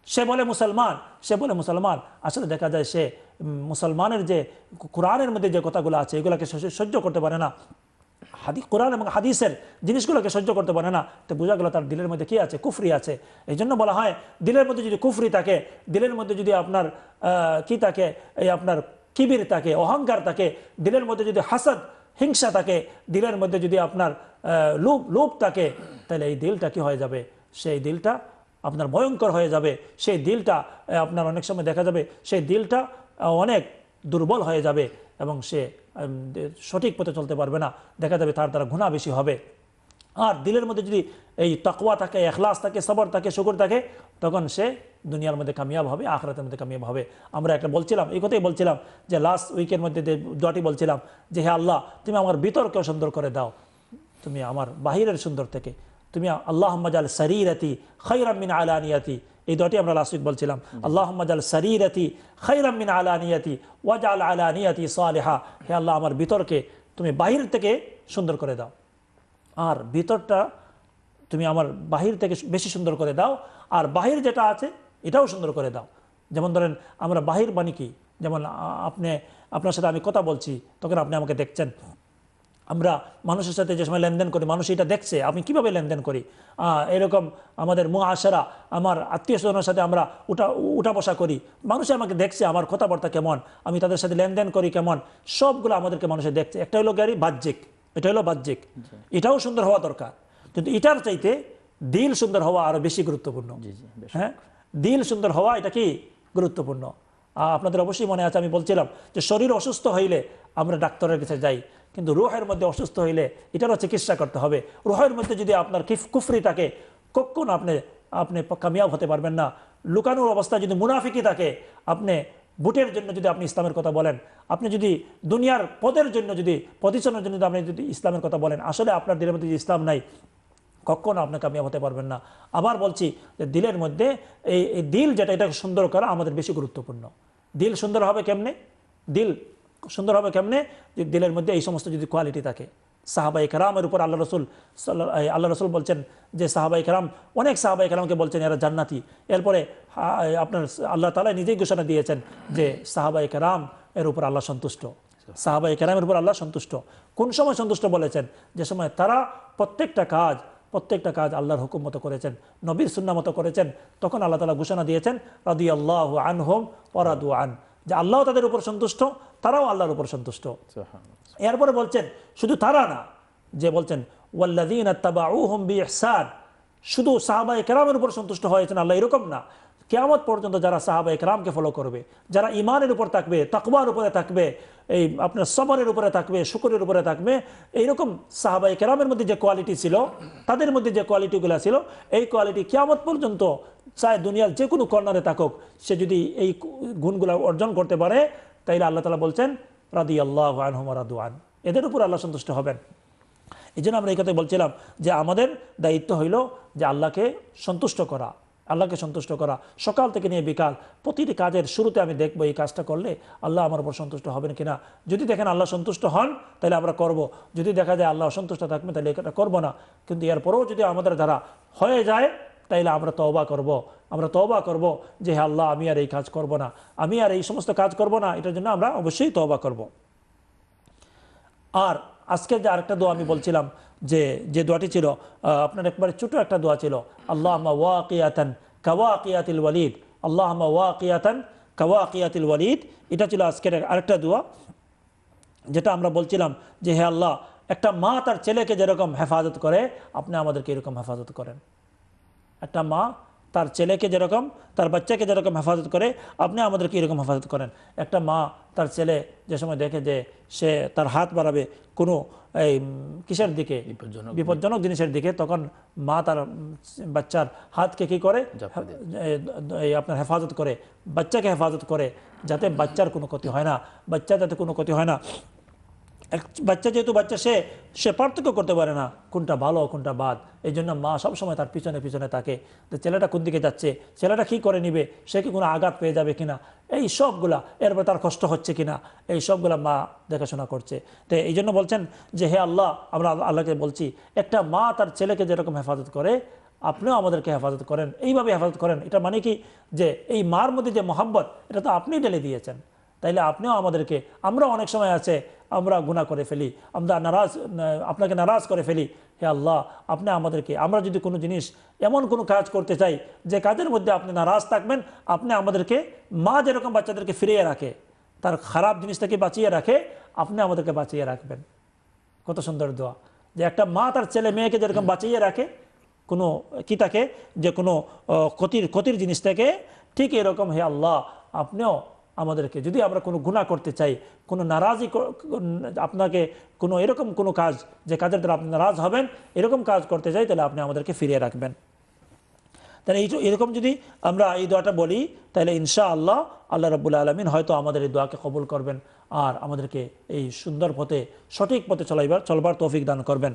সে বলে মুসলমান, সে বলে মুসলমান, আসলে দেখা যায় সে মুসলমানের যে কোরআনের মধ্যে যে কথাগুলো আছে, এগুলোকে সহ্য- করতে পারে না। হাদি, কোরআন এবং হাদিসের জিনিসগুলোকে সহ্য করতে পারে না। তো বোঝা গেল তার দিলের মধ্যে কি আছে? কুফরি আছে। এই জন্য বলা হয়, দিলের মধ্যে যদি কুফরি থাকে, দিলের মধ্যে যদি আপনার কি থাকে? এই আপনার কিবির থাকে, অহংকার থাকে, দিলের মধ্যে যদি হাসাদ, হিংসা থাকে, দিলের মধ্যে যদি আপনার লোভ লোভ থাকে, তাহলে এই দিলটা কি হয়ে যাবে? সেই দিলটা আপনার ভয়ঙ্কর হয়ে যাবে। সেই দিলটা আপনার অনেক সময় দেখা যাবে, সেই দিলটা অনেক দুর্বল হয়ে যাবে। এবং সে সঠিক পথে চলতে পারবে না। দেখা যাবে তার দ্বারা গুণা বেশি হবে। আর দিলের মধ্যে যদি এই তকওয়া থাকে এখলাস থাকে, সবর থাকে, শুকুর থাকে, তখন সে দুনিয়ার মধ্যে কামিয়াব হবে, আখরাতের মধ্যে কামিয়াব হবে। আমরা একটা বলছিলাম, এই কথাই বলছিলাম যে লাস্ট উইকের মধ্যে দোয়াটি বলছিলাম যে, হে আল্লাহ, তুমি আমার ভিতরকেও সুন্দর করে দাও। তুমি আমার বাহিরের সুন্দর থেকে তুমি আল্লাহ মাজাল শরীরতি খৈরামিন আলানিয়াতি। এই দোয়াটি আমরা লাস্ট উইক বলছিলাম। আল্লাহ মাজাল শরীরতি খৈরামিন আলানিয়াতি ওয়াজাল আলানিয়াতি সালেহা। হে আল্লাহ আমার বিতর্কে তুমি বাহির থেকে সুন্দর করে দাও। আর ভিতরটা তুমি আমার বাহির থেকে বেশি সুন্দর করে দাও। আর বাহির যেটা আছে এটাও সুন্দর করে দাও। যেমন ধরেন আমরা বাহির বাণী কি? যেমন আপনি আপনার সাথে আমি কথা বলছি তখন আপনি আমাকে দেখছেন। আমরা মানুষের সাথে যে সময় লেনদেন করি মানুষ এটা দেখছে আমি কীভাবে লেনদেন করি? এরকম আমাদের মুআশারা আমার আত্মীয় স্বজনের সাথে আমরা উঠা উঠা বসা করি। মানুষে আমাকে দেখছে আমার কথাবার্তা কেমন আমি তাদের সাথে লেনদেন করি কেমন সবগুলো আমাদেরকে মানুষে দেখছে। একটা হলো গাড়ি বাহ্যিক এটা হলো বাহ্যিক। এটাও সুন্দর হওয়া দরকার। কিন্তু এটার চাইতে দিল সুন্দর হওয়া আরও বেশি গুরুত্বপূর্ণ। হ্যাঁ? দিল সুন্দর হওয়া এটা কি গুরুত্বপূর্ণ? আপনাদের অবশ্যই মনে আছে আমি বলছিলাম যে শরীর অসুস্থ হইলে আমরা ডাক্তারের কাছে যাই। কিন্তু রোহের মধ্যে অসুস্থ হইলে এটারও চিকিৎসা করতে হবে। রোহের মধ্যে যদি আপনার কিফ, কুফরি থাকে কখন আপনি আপনি কামিয়াব হতে পারবেন না। লুকানোর অবস্থা যদি মুনাফিকি থাকে, আপনি বুটের জন্য যদি আপনি ইসলামের কথা বলেন, আপনি যদি দুনিয়ার পদের জন্য যদি, পজিশনের জন্য যদি আপনি যদি ইসলামের কথা বলেন, আসলে আপনার দিলের মধ্যে ইসলাম নাই কখনো আপনি কামিয়াব হতে পারবেন না। আবার বলছি যে দিলের মধ্যে এই দিল যেটা, এটা সুন্দর করা আমাদের বেশি গুরুত্বপূর্ণ। দিল সুন্দর হবে কেমনে? দিল সুন্দর হবে কেমনে? যে দিলের মধ্যে এই সমস্ত যদি কোয়ালিটি থাকে। সাহাবাই কারামের উপর আল্লাহ রসুল আল্লাহ রসুল বলছেন যে সাহাবাই কারাম, অনেক সাহাবাই কারামকে বলছেন এরা জান্নাতি। এরপরে আপনার আল্লাহ তালা নিজেই ঘোষণা দিয়েছেন যে সাহাবাই কারাম এর উপর আল্লাহ সন্তুষ্ট। সাহাবাই কেরামের উপর আল্লাহ সন্তুষ্ট। কোন সময় সন্তুষ্ট বলেছেন? যে সময় তারা প্রত্যেকটা কাজ প্রত্যেকটা কাজ আল্লাহর হুকুম মতো করেছেন, নবীর সুন্না মতো করেছেন, তখন আল্লাহ তালা ঘোষণা দিয়েছেন রাদি আল্লাহ আন হোম ওরাদু আন। যে আল্লাহ তাদের উপর সন্তুষ্ট তারাও আল্লাহর উপর সন্তুষ্ট। এরপরে বলছেন শুধু তারা না যে বলছেন ওয়াল্লাদিন শুধু সাহাবাহ কেরামের উপর সন্তুষ্ট হয়েছেন আল্লাহ এরকম না। কেয়ামত পর্যন্ত যারা সাহাবায়ে কেরামকে ফলো করবে, যারা ইমানের উপর থাকবে, তাকওয়ার উপরে থাকবে, এই আপনার সবরের উপরে থাকবে, শুকরের উপরে থাকবে, এইরকম সাহাবায়ে কেরামের মধ্যে যে কোয়ালিটি ছিল, তাদের মধ্যে যে কোয়ালিটিগুলো ছিল, এই কোয়ালিটি কেয়ামত পর্যন্ত চায় দুনিয়ার যে কোনো কর্নারে থাকুক। সে যদি এই গুণগুলো অর্জন করতে পারে, তাইলে আল্লাহ তালা বলছেন রাদি আল্লাহ আনহুম রাদু আন। এদের উপর আল্লাহ সন্তুষ্ট হবেন। এই জন্য আমরা এই কথা বলছিলাম যে আমাদের দায়িত্ব হইল যে আল্লাহকে সন্তুষ্ট করা। আল্লাহকে সন্তুষ্ট করা। সকাল থেকে নিয়ে বিকাল, প্রতিটি কাজের শুরুতে আমি দেখব এই কাজটা করলে আল্লাহ আমার উপর সন্তুষ্ট হবেন কিনা। যদি দেখেন আল্লাহ সন্তুষ্ট হন, তাহলে আমরা করব। যদি দেখা যায় আল্লাহ অসন্তুষ্ট থাকবে তাহলে এটা করব না। কিন্তু এরপরেও যদি আমাদের দ্বারা হয়ে যায়, তাইলে আমরা তওবা করব। আমরা তওবা করব যে হ্যাঁ আল্লাহ, আমি আর এই কাজ করব না। আমি আর এই সমস্ত কাজ করব না। এটার জন্য আমরা অবশ্যই তওবা করব। আর আজকের যে আরেকটা দোয়া আমি বলছিলাম যে যে দোয়াটি ছিল আপনার একবারে ছোট একটা দোয়া ছিল আল্লাহ ওয়াকিয়াতন কাওয়াকিয়াতিল ওয়ালিদ আল্লাহ ওয়াকিয়াতন কাওয়াকিয়াতিল ওয়ালিদ। এটা ছিল আজকের আরেকটা দোয়া, যেটা আমরা বলছিলাম যে, হে আল্লাহ, একটা মা তার ছেলেকে যেরকম হেফাজত করে, আপনি আমাদেরকে এরকম হেফাজত করেন। একটা মা তার ছেলেকে যেরকম তার বাচ্চাকে যেরকম হেফাজত করে আপনি আমাদেরকে এরকম হেফাজত করেন। একটা মা তার ছেলে যে সময় দেখে যে সে তার হাত বাড়াবে কোনো এই কিসের দিকে? বিপজ্জনক বিপজ্জনক জিনিসের দিকে তখন মা তার বাচ্চার হাতকে কি করে? আপনার হেফাজত করে বাচ্চাকে হেফাজত করে যাতে বাচ্চার কোনো ক্ষতি হয় না। বাচ্চা যাতে কোনো ক্ষতি হয় না। এক বাচ্চা যেহেতু বাচ্চা, সে সে পার্থক্য করতে পারে না কোনটা ভালো কোনটা বাদ। এই জন্য মা সবসময় তার পিছনে পিছনে থাকে যে ছেলেটা কোন দিকে যাচ্ছে, ছেলেটা কী করে নিবে, সে কি কোনো আঘাত পেয়ে যাবে কিনা, এই সবগুলা, এরপর তার কষ্ট হচ্ছে কিনা, এই সবগুলা মা দেখাশোনা করছে। তো এই জন্য বলছেন যে, হে আল্লাহ, আমরা আল্লাহকে বলছি, একটা মা তার ছেলেকে যেরকম হেফাজত করে, আপনিও আমাদেরকে হেফাজত করেন, এইভাবে হেফাজত করেন। এটা মানে কি? যে এই মার মধ্যে যে মহাব্বত, এটা তো আপনি ঢেলে দিয়েছেন। তাইলে আপনিও আমাদেরকে, আমরা অনেক সময় আছে, আমরা গুনাহ করে ফেলি, আমরা নারাজ আপনাকে নারাজ করে ফেলি। হে আল্লাহ, আপনি আমাদেরকে, আমরা যদি কোনো জিনিস, এমন কোনো কাজ করতে চাই, যে কাজের মধ্যে আপনি নারাজ থাকবেন, আপনি আমাদেরকে, মা যেরকম বাচ্চাদেরকে ফিরিয়ে রাখে, তার খারাপ জিনিসটাকে বাঁচিয়ে রাখে, আপনি আমাদেরকে বাঁচিয়ে রাখবেন। কত সুন্দর দোয়া। যে একটা মা তার ছেলে মেয়েকে যেরকম বাঁচিয়ে রাখে, কোনো কি তাকে যে কোনো ক্ষতির ক্ষতির জিনিস থেকে ঠিক এরকম, হে আল্লাহ, আপনিও আমাদেরকে। যদি আমরা কোনো গুণা করতে চাই, কোনো নারাজি আপনাকে কোনো এরকম কোনো কাজ, যে কাজের দ্বারা আপনি নারাজ হবেন, এরকম কাজ করতে চাই, তাহলে আপনি আমাদেরকে ফিরিয়ে রাখবেন। তাহলে এই এরকম যদি আমরা এই দোয়াটা বলি, তাহলে ইনশা আল্লাহ আল্লাহ রব্বুল আলমিন হয়তো আমাদের এই দোয়াকে কবুল করবেন আর আমাদেরকে এই সুন্দর পথে, সঠিক পথে চলাইবার, চলবার তৌফিক দান করবেন।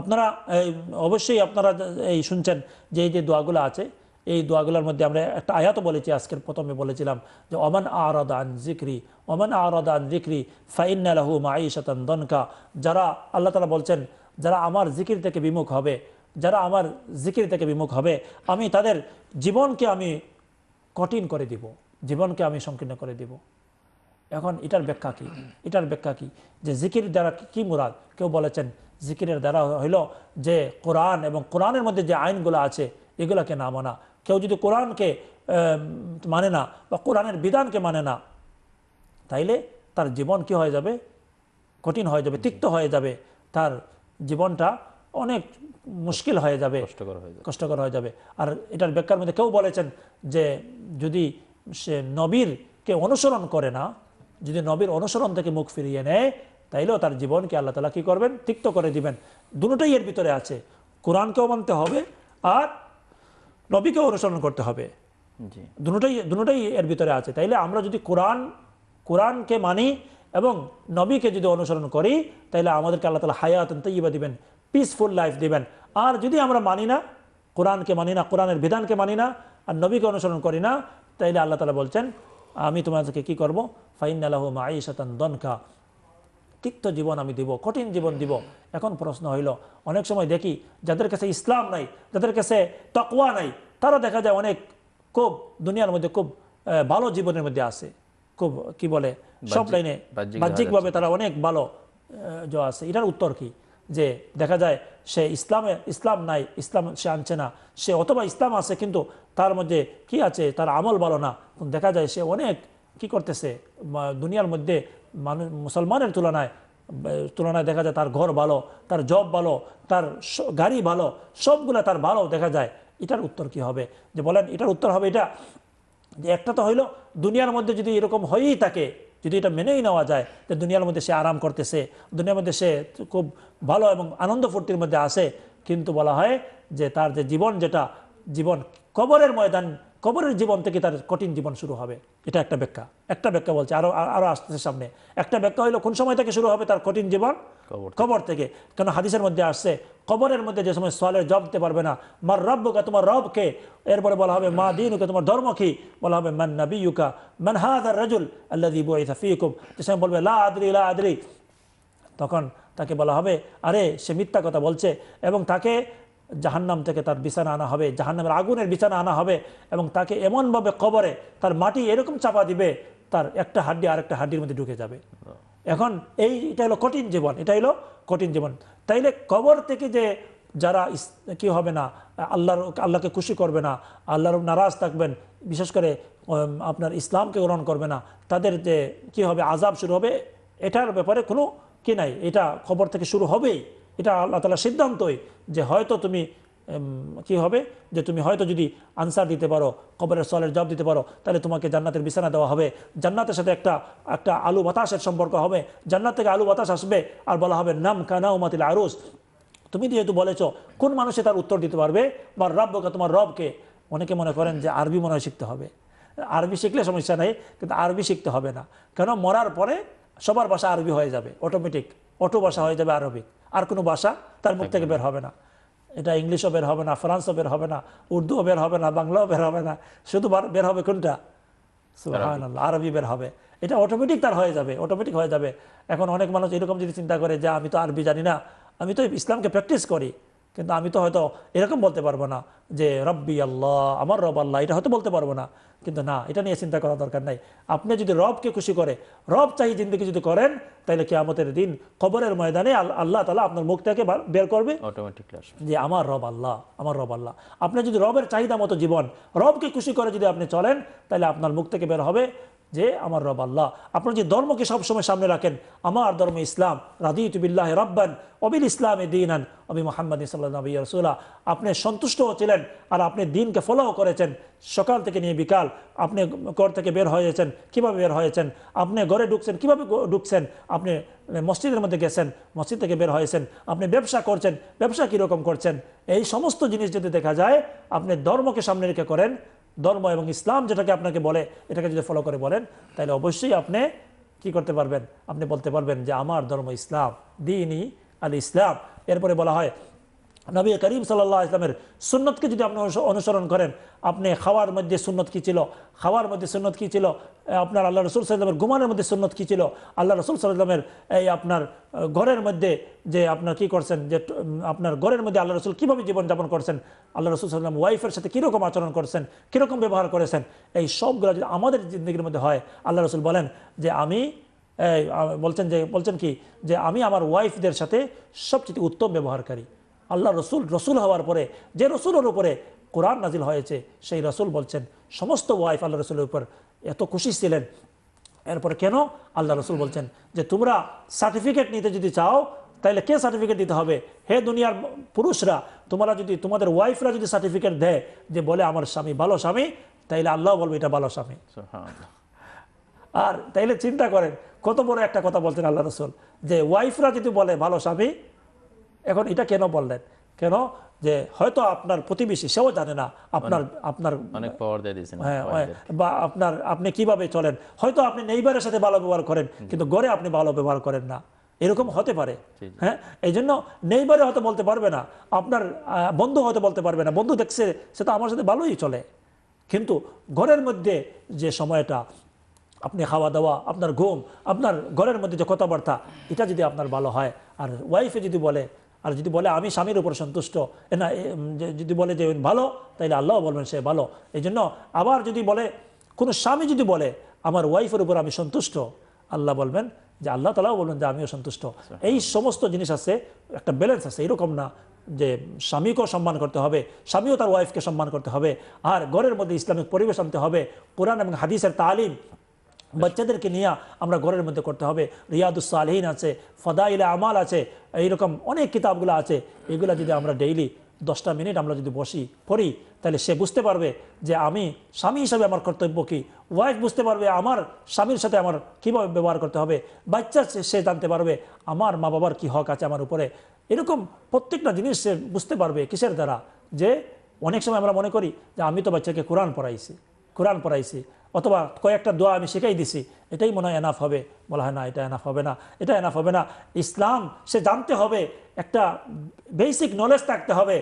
আপনারা অবশ্যই আপনারা এই শুনছেন যে এই যে দোয়াগুলো আছে এই দোয়াগুলোর মধ্যে আমরা একটা আয়াত বলেছি, আজকের প্রথমে বলেছিলাম যে অমান আরাদা আন জিক্রি অমান আরাদা আন জিক্রি ফাইন্না লাহু মাঈশাতান দনকা। যারা, আল্লাহ তালা বলছেন, যারা আমার জিকির থেকে বিমুখ হবে, যারা আমার জিকির থেকে বিমুখ হবে, আমি তাদের জীবনকে আমি কঠিন করে দিব, জীবনকে আমি সংকীর্ণ করে দিব। এখন এটার ব্যাখ্যা কি? এটার ব্যাখ্যা কি? যে জিকির দ্বারা কি মুরাদ? কেউ বলেছেন জিকিরের দ্বারা হইল যে কোরআন এবং কোরআনের মধ্যে যে আইনগুলো আছে, এগুলোকে না মানা কেউ যদি কোরআনকে মানে না বা কোরআনের বিধানকে মানে না তাইলে তার জীবন কি হয়ে যাবে? কঠিন হয়ে যাবে তিক্ত হয়ে যাবে। তার জীবনটা অনেক মুশকিল হয়ে যাবে কষ্টকর হয়ে যায় কষ্টকর হয়ে যাবে। আর এটার ব্যাখ্যার মধ্যে কেউ বলেছেন যে যদি সে নবীরকে অনুসরণ করে না যদি নবীর অনুসরণ থেকে মুখ ফিরিয়ে নেয় তাইলেও তার জীবনকে আল্লাহ তালা কি করবেন? তিক্ত করে দিবেন। দুটোই এর ভিতরে আছে। কোরআনকেও মানতে হবে আর নবীকেও অনুসরণ করতে হবে। জি। দুটোই দুটোই এর ভিতরে আছে। তাইলে আমরা যদি কোরআন কোরআনকে মানি এবং নবীকে যদি অনুসরণ করি তাহলে আমাদেরকে আল্লাহ তালা হায়াত তৈবা দিবেন পিসফুল লাইফ দিবেন। আর যদি আমরা মানি না কোরআনকে মানি না কোরআনের বিধানকে মানি না আর নবীকে অনুসরণ করি না তাইলে আল্লাহ তালা বলছেন আমি তোমাদেরকে কি করব? ফাইন আল্লাহ মাই শতান দনকা। তিক্ত জীবন আমি দিব কঠিন জীবন দিব। এখন প্রশ্ন হইল অনেক সময় দেখি যাদের কাছে ইসলাম নাই যাদের কাছে তকওয়া নাই তারা দেখা যায় অনেক খুব দুনিয়ার মধ্যে খুব ভালো জীবনের মধ্যে আছে। খুব কি বলে সব লাইনে বাহ্যিকভাবে তারা অনেক ভালো জ আছে। এটার উত্তর কি? যে দেখা যায় সে ইসলামে ইসলাম নাই ইসলাম সে আনছে না। সে অথবা ইসলাম আছে কিন্তু তার মধ্যে কি আছে? তার আমল ভালো না। দেখা যায় সে অনেক কি করতেছে দুনিয়ার মধ্যে মানুষ মুসলমানের তুলনায় তুলনায় দেখা যায় তার ঘর ভালো, তার জব ভালো, তার গাড়ি ভালো, সবগুলা তার ভালো দেখা যায়। এটার উত্তর কি হবে? যে বলেন, এটার উত্তর হবে এটা, যে একটা তো হইল, দুনিয়ার মধ্যে যদি এরকম হয়েই থাকে, যদি এটা মেনেই নেওয়া যায় যে দুনিয়ার মধ্যে সে আরাম করতেছে, দুনিয়ার মধ্যে সে খুব ভালো এবং আনন্দ ফুর্তির মধ্যে আসে কিন্তু বলা হয় যে তার যে জীবন যেটা, জীবন কবরের ময়দান কবরের জীবন থেকে তার কঠিন জীবন শুরু হবে। এটা একটা ব্যাখ্যা। একটা ব্যাখ্যা বলছে আরও আরও আসতেছে সামনে। একটা ব্যাখ্যা হইল কোন সময় থেকে শুরু হবে তার কঠিন জীবন? কবর থেকে। কেন হাদিসের মধ্যে আসছে কবরের মধ্যে যে সময় সোয়ালের জব দিতে পারবে না মার রব্বকে তোমার রবকে এরপরে বলা হবে মা দিনুকে তোমার ধর্ম কি বলা হবে মান নবিয়ুকা মান হাদার রাজুল বুইসা ফীকুম। যে সময় বলবে লা আদরি লা আদরি। তখন তাকে বলা হবে আরে সে মিথ্যা কথা বলছে এবং তাকে জাহান্নাম থেকে তার বিছানা আনা হবে, জাহান্নামের আগুনের বিছানা আনা হবে এবং তাকে এমনভাবে কবরে তার মাটি এরকম চাপা দিবে, তার একটা হাড্ডি আর একটা হাড্ডির মধ্যে ঢুকে যাবে। এখন এই, এটা হলো কঠিন জীবন, এটা হলো কঠিন জীবন। তাইলে কবর থেকে যে যারা কি হবে না, আল্লাহর, আল্লাহকে খুশি করবে না, আল্লাহর নারাজ থাকবেন, বিশেষ করে আপনার ইসলামকে গ্রহণ করবে না, তাদের যে কি হবে আজাব শুরু হবে, এটার ব্যাপারে কোনো কি নাই, এটা খবর থেকে শুরু হবেই। এটা আল্লাহ তালা সিদ্ধান্তই যে হয়তো তুমি কি হবে? যে তুমি হয়তো যদি আনসার দিতে পারো, কবরের সলের জবাব দিতে পারো, তাহলে তোমাকে জান্নাতের বিছানা দেওয়া হবে। জান্নাতের সাথে একটা একটা আলু বাতাসের সম্পর্ক হবে। জান্নাত থেকে আলু বাতাস আসবে আর বলা হবে, নাম কানা উমাতিল আরুস। তুমি যেহেতু বলেছ, কোন মানুষে তার উত্তর দিতে পারবে? বা রব্বকে, তোমার রবকে? অনেকে মনে করেন যে আরবি মনে হয় শিখতে হবে। আরবি শিখলে সমস্যা নেই, কিন্তু আরবি শিখতে হবে না। কেন? মরার পরে সবার ভাষা আরবি হয়ে যাবে অটোমেটিক অটো ভাষা হয়ে যাবে আরবিক। আর কোনো ভাষা তার মুখ থেকে বের হবে না। এটা ইংলিশও বের হবে না ফ্রান্সও বের হবে না উর্দুও বের হবে না বাংলাও বের হবে না। শুধু বের হবে কোনটা? সুবহানাল্লাহ, আরবি। বের হবে। এটা অটোমেটিক তার হয়ে যাবে অটোমেটিক হয়ে যাবে। এখন অনেক মানুষ এরকম যদি চিন্তা করে যে আমি তো আরবি জানি না আমি তো ইসলামকে প্র্যাকটিস করি। কিন্তু আমি তো হয়তো এরকম বলতে পারব না যে রব্বি আল্লাহ আমার রব আল্লাহ। এটা হয়তো বলতে পারব না। কিন্তু না এটা নিয়ে চিন্তা করা দরকার নাই। আপনি যদি রবকে খুশি করে রব চাই জিন্দগি যদি করেন তাহলে কি আমাদের দিন কবরের ময়দানে আল- আল্লাহ তালা আপনার মুখ থেকে বের করবে। যে আমার রব আল্লাহ আমার রব আল্লাহ। আপনি যদি রবের চাহিদা মতো জীবন রবকে খুশি করে যদি আপনি চলেন তাহলে আপনার মুখ থেকে বের হবে। যে আমার রব আল্লাহ। আপনি যে ধর্মকে সবসময় সামনে রাখেন, আমার ধর্ম ইসলাম রাদি তুবিল্লাহ রব্বান, অবিল ইসলামে দিনান, অবি মোহাম্মদ ইসলাম রসুল্লাহ আপনি সন্তুষ্ট ছিলেন আর আপনি দিনকে ফলো করেছেন। সকাল থেকে নিয়ে বিকাল আপনি ঘর থেকে বের হয়েছেন, কীভাবে বের হয়েছেন? আপনি ঘরে ঢুকছেন, কীভাবে ঢুকছেন? আপনি মসজিদের মধ্যে গেছেন, মসজিদ থেকে বের হয়েছেন, আপনি ব্যবসা করছেন, ব্যবসা কীরকম করছেন? এই সমস্ত জিনিস যদি দেখা যায়, আপনি ধর্মকে সামনে রেখে করেন ধর্ম এবং ইসলাম যেটাকে আপনাকে বলে, এটাকে যদি ফলো করে বলেন, তাহলে অবশ্যই আপনি কি করতে পারবেন? আপনি বলতে পারবেন যে আমার ধর্ম ইসলাম, দিনই আল ইসলাম এরপরে বলা হয় নবী করিম সাল্লাহ ইসলামের সুন্নতকে যদি আপনি অনুসরণ করেন, আপনি খাওয়ার মধ্যে সুন্নত কী ছিল? খাওয়ার মধ্যে সুন্নত কী ছিল? আপনার আল্লাহ রসুল সাল্লামের ঘুমানোর মধ্যে সুন্নত কী ছিল? আল্লাহ রসুল সাল্লামের এই আপনার ঘরের মধ্যে যে আপনার কি করছেন? যে আপনার ঘরের মধ্যে আল্লাহ রসুল কীভাবে জীবনযাপন করছেন? আল্লাহ রসুল সাল্লাম ওয়াইফের সাথে কীরকম আচরণ করছেন? কীরকম ব্যবহার করেছেন? এই সবগুলো যদি আমাদের জিন্দগির মধ্যে হয়, আল্লাহ রসুল বলেন যে, আমি বলছেন যে, বলছেন কি? যে, আমি আমার ওয়াইফদের সাথে সবচেয়ে উত্তম ব্যবহারকারী। আল্লাহ রসুল রসুল হওয়ার পরে যে রসুলের উপরে কোরআন নাজিল হয়েছে সেই রসুল বলছেন সমস্ত ওয়াইফ আল্লাহ রসুলের উপর এত খুশি ছিলেন। এরপর কেন? আল্লাহ রসুল বলছেন যে তোমরা সার্টিফিকেট নিতে যদি চাও তাহলে কে সার্টিফিকেট দিতে হবে? হে দুনিয়ার পুরুষরা তোমরা যদি তোমাদের ওয়াইফরা যদি সার্টিফিকেট দেয় যে বলে আমার স্বামী ভালো স্বামী তাইলে আল্লাহ বলবে এটা ভালো স্বামী। আর তাইলে চিন্তা করেন কত বড় একটা কথা বলছেন আল্লাহ রসুল যে ওয়াইফরা যদি বলে ভালো স্বামী এখন এটা কেন বললেন? কেন যে হয়তো আপনার প্রতিবেশী সেও জানে না আপনার আপনার অনেক পাওয়ার দিয়ে দিয়েছেন হ্যাঁ হ্যাঁ, বা আপনার আপনি কীভাবে চলেন? হয়তো আপনি নেইবারের সাথে ভালো ব্যবহার করেন কিন্তু ঘরে আপনি ভালো ব্যবহার করেন না। এরকম হতে পারে। হ্যাঁ এই জন্য নেইবারে হয়তো বলতে পারবে না। আপনার বন্ধু হয়তো বলতে পারবে না। বন্ধু দেখছে সে তো আমার সাথে ভালোই চলে। কিন্তু ঘরের মধ্যে যে সময়টা আপনি খাওয়া দাওয়া আপনার ঘুম আপনার ঘরের মধ্যে যে কথাবার্তা এটা যদি আপনার ভালো হয় আর ওয়াইফে যদি বলে আর যদি বলে আমি স্বামীর উপর সন্তুষ্ট না যদি বলে যে ভালো তাহলে আল্লাহ বলবেন সে ভালো। এই জন্য আবার যদি বলে কোনো স্বামী যদি বলে আমার ওয়াইফের উপর আমি সন্তুষ্ট আল্লাহ বলবেন যে আল্লাহ তালাও বলবেন যে আমিও সন্তুষ্ট। এই সমস্ত জিনিস আছে একটা ব্যালেন্স আছে এরকম না যে স্বামীকেও সম্মান করতে হবে স্বামীও তার ওয়াইফকে সম্মান করতে হবে। আর ঘরের মধ্যে ইসলামিক পরিবেশ আনতে হবে কোরআন এবং হাদিসের তালিম বাচ্চাদেরকে নিয়ে আমরা ঘরের মধ্যে করতে হবে। রিয়াদুসালহীন আছে, ফদাইলে আমাল আছে, এইরকম অনেক কিতাবগুলো আছে। এগুলো যদি আমরা ডেইলি দশটা মিনিট আমরা যদি বসি, পড়ি, তাহলে সে বুঝতে পারবে যে আমি স্বামী হিসাবে আমার কর্তব্য কি? ওয়াইফ বুঝতে পারবে আমার স্বামীর সাথে আমার কীভাবে ব্যবহার করতে হবে? বাচ্চা সে জানতে পারবে আমার মা বাবার কী হক আছে আমার উপরে। এরকম প্রত্যেকটা জিনিস সে বুঝতে পারবে কিসের দ্বারা? যে অনেক সময় আমরা মনে করি যে আমি তো বাচ্চাকে কোরআন পড়াইছি কোরআন পড়াইছি। অথবা কয়েকটা দোয়া আমি শিখাই দিছি, এটাই মনে হয় এনাফ হবে। বলা হয় না, এটা এনাফ হবে না, এটা এনাফ হবে না। ইসলাম, সে জানতে হবে, একটা বেসিক নলেজ থাকতে হবে।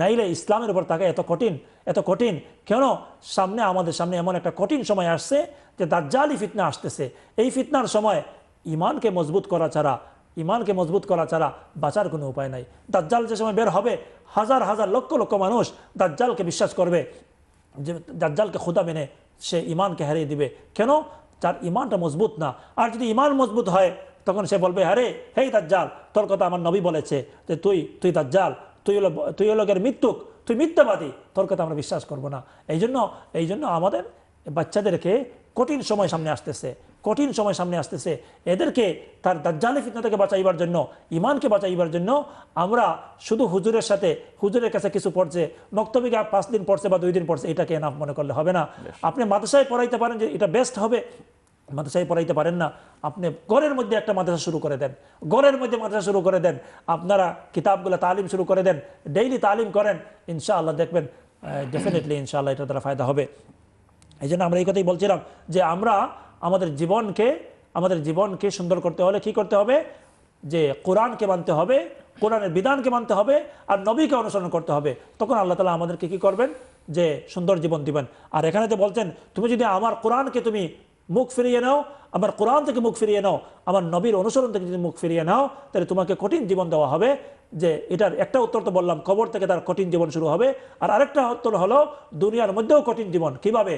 নাইলে ইসলামের উপর তাকে এত কঠিন এত কঠিন। কেন? সামনে, আমাদের সামনে এমন একটা কঠিন সময় আসছে যে দাজ্জালি ফিতনা আসতেছে। এই ফিতনার সময় ইমানকে মজবুত করা ছাড়া ইমানকে মজবুত করা ছাড়া বাঁচার কোনো উপায় নাই। দাজ্জাল যে সময় বের হবে, হাজার হাজার লক্ষ লক্ষ মানুষ দাজ্জালকে বিশ্বাস করবে, যে দাজ্জালকে খুদা মেনে সে ইমানকে হারিয়ে দিবে। কেন? তার ইমানটা মজবুত না। আর যদি ইমান মজবুত হয়, তখন সে বলবে হ্যাঁ হে হেই জাল তোর কথা আমার নবী বলেছে যে তুই তুই তার জাল তুই হলো, তুই লোকের মৃত্যুক, তুই মিথ্যাবাদী, তোর কথা আমরা বিশ্বাস করব না। এই জন্য এই জন্য আমাদের বাচ্চাদেরকে কঠিন সময় সামনে আসতেছে। কঠিন সময় সামনে আসতেছে। এদেরকে তার দাজ্জালি ফিতনা থেকে বাঁচাইবার জন্য ইমানকে বাঁচাইবার জন্য আমরা শুধু হুজুরের সাথে হুজুরের কাছে কিছু পড়ছে মক্তবিকে পাঁচ দিন পড়ছে বা দুই দিন পড়ছে এটাকে এনাফ মনে করলে হবে না। আপনি মাদ্রাসায় পড়াইতে পারেন যে এটা বেস্ট হবে মাদ্রাসায় পড়াইতে পারেন না। আপনি ঘরের মধ্যে একটা মাদ্রাসা শুরু করে দেন। ঘরের মধ্যে মাদ্রাসা শুরু করে দেন। আপনারা কিতাবগুলো তালিম শুরু করে দেন। ডেইলি তালিম করেন। ইনশাআল্লাহ দেখবেন ডেফিনেটলি ইনশাআল্লাহ এটা দ্বারা ফায়দা হবে। এই জন্য আমরা এই কথাই বলছিলাম যে আমরা আমাদের জীবনকে আমাদের জীবনকে সুন্দর করতে হলে কি করতে হবে? যে কোরআনকে মানতে হবে, কোরআনের বিধানকে মানতে হবে, আর নবীকে অনুসরণ করতে হবে। তখন আল্লাহ তালা আমাদেরকে কি করবেন? যে সুন্দর জীবন দিবেন। আর এখানে তো বলছেন, তুমি যদি আমার কোরআনকে তুমি মুখ ফিরিয়ে নাও, আমার কোরআন থেকে মুখ ফিরিয়ে নাও, আমার নবীর অনুসরণ থেকে যদি মুখ ফিরিয়ে নাও, তাহলে তোমাকে কঠিন জীবন দেওয়া হবে। যে এটার একটা উত্তর তো বললাম খবর থেকে তার কঠিন জীবন শুরু হবে। আর আরেকটা উত্তর হলো, দুনিয়ার মধ্যেও কঠিন জীবন। কীভাবে?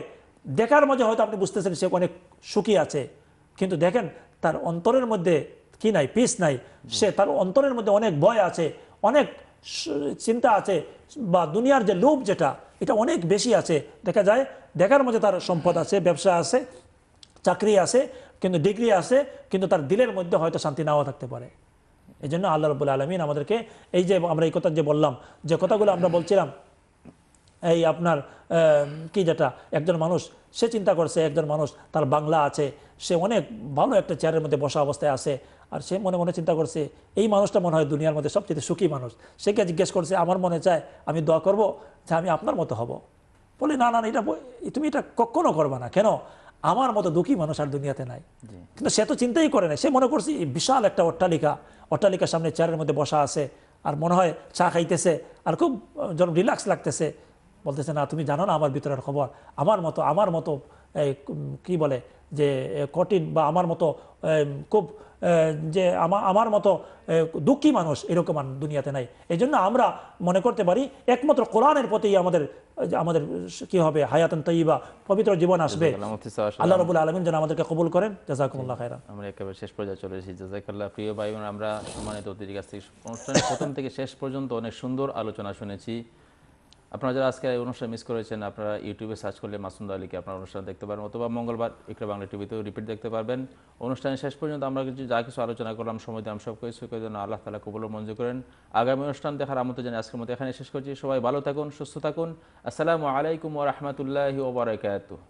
দেখার মধ্যে হয়তো আপনি বুঝতেছেন সে অনেক সুখী আছে, কিন্তু দেখেন তার অন্তরের মধ্যে কি নাই পিস নাই। সে তার অন্তরের মধ্যে অনেক ভয় আছে, অনেক চিন্তা আছে, বা দুনিয়ার যে লোভ যেটা, এটা অনেক বেশি আছে। দেখা যায়, দেখার মধ্যে তার সম্পদ আছে, ব্যবসা আছে, চাকরি আছে, কিন্তু ডিগ্রি আছে, কিন্তু তার দিলের মধ্যে হয়তো শান্তি নাও থাকতে পারে। এই জন্য আল্লাহ রবুল্লা আলমিন আমাদেরকে এই যে আমরা এই কথা যে বললাম, যে কথাগুলো আমরা বলছিলাম এই আপনার কি যেটা একজন মানুষ সে চিন্তা করছে একজন মানুষ তার বাংলা আছে সে অনেক ভালো একটা চেয়ারের মধ্যে বসা অবস্থায় আছে আর সে মনে মনে চিন্তা করছে এই মানুষটা মনে হয় দুনিয়ার মধ্যে সবচেয়ে সুখী মানুষ। সেকে জিজ্ঞেস করছে আমার মনে চায় আমি দোয়া করব যে আমি আপনার মতো হব? বলে না না না, এটা তুমি এটা কখনো করবে না। কেন? আমার মতো দুঃখী মানুষ আর দুনিয়াতে নাই। কিন্তু সে তো চিন্তাই করে না সে মনে করছে বিশাল একটা অট্টালিকা অট্টালিকার সামনে চেয়ারের মধ্যে বসা আছে আর মনে হয় চা খাইতেছে আর খুব যেন রিল্যাক্স লাগতেছে। বলতেছে না তুমি জানো না আমার ভিতরের খবর। আমার মতো আমার মতো কি বলে যে কঠিন বা আমার মতো খুব যে আমা- আমার মতো দুঃখী মানুষ এরকম দুনিয়াতে নাই। এই জন্য আমরা মনে করতে পারি একমাত্র কোরআনের প্রতি আমাদের আমাদের কি হবে হায়াতন তৈবা পবিত্র জীবন আসবে। আল্লাহ রবুল আলমিন যেন আমাদেরকে কবুল করেন। জাজাকুমুল্লাহ খাইরান আমরা একেবারে শেষ পর্যায়ে চলে এসেছি। জাজাকাল্লাহ প্রিয় ভাই আমরা সম্মানিত অতিথির কাছ থেকে অনুষ্ঠানের প্রথম থেকে শেষ পর্যন্ত অনেক সুন্দর আলোচনা শুনেছি। আপনারা যারা আজকে এই অনুষ্ঠান মিস করেছেন, আপনারা ইউটিউবে সার্চ করলে মাসুদ আলীকে আপনার অনুষ্ঠান দেখতে পারেন অথবা মঙ্গলবার ইকরা বাংলা টিভিতেও রিপিট দেখতে পারবেন। অনুষ্ঠানের শেষ পর্যন্ত আমরা কিছু, যা কিছু আলোচনা করলাম, সময় দিলাম, সব কিছু জন্য আল্লাহ তালা কবুল ও মঞ্জুর করেন। আগামী অনুষ্ঠান দেখার আমন্ত্রণ জানিয়ে আজকের মতো এখানে শেষ করছি। সবাই ভালো থাকুন, সুস্থ থাকুন। আসসালামু আলাইকুম ওয়া রাহমাতুল্লাহি ওয়া বারাকাতুহু।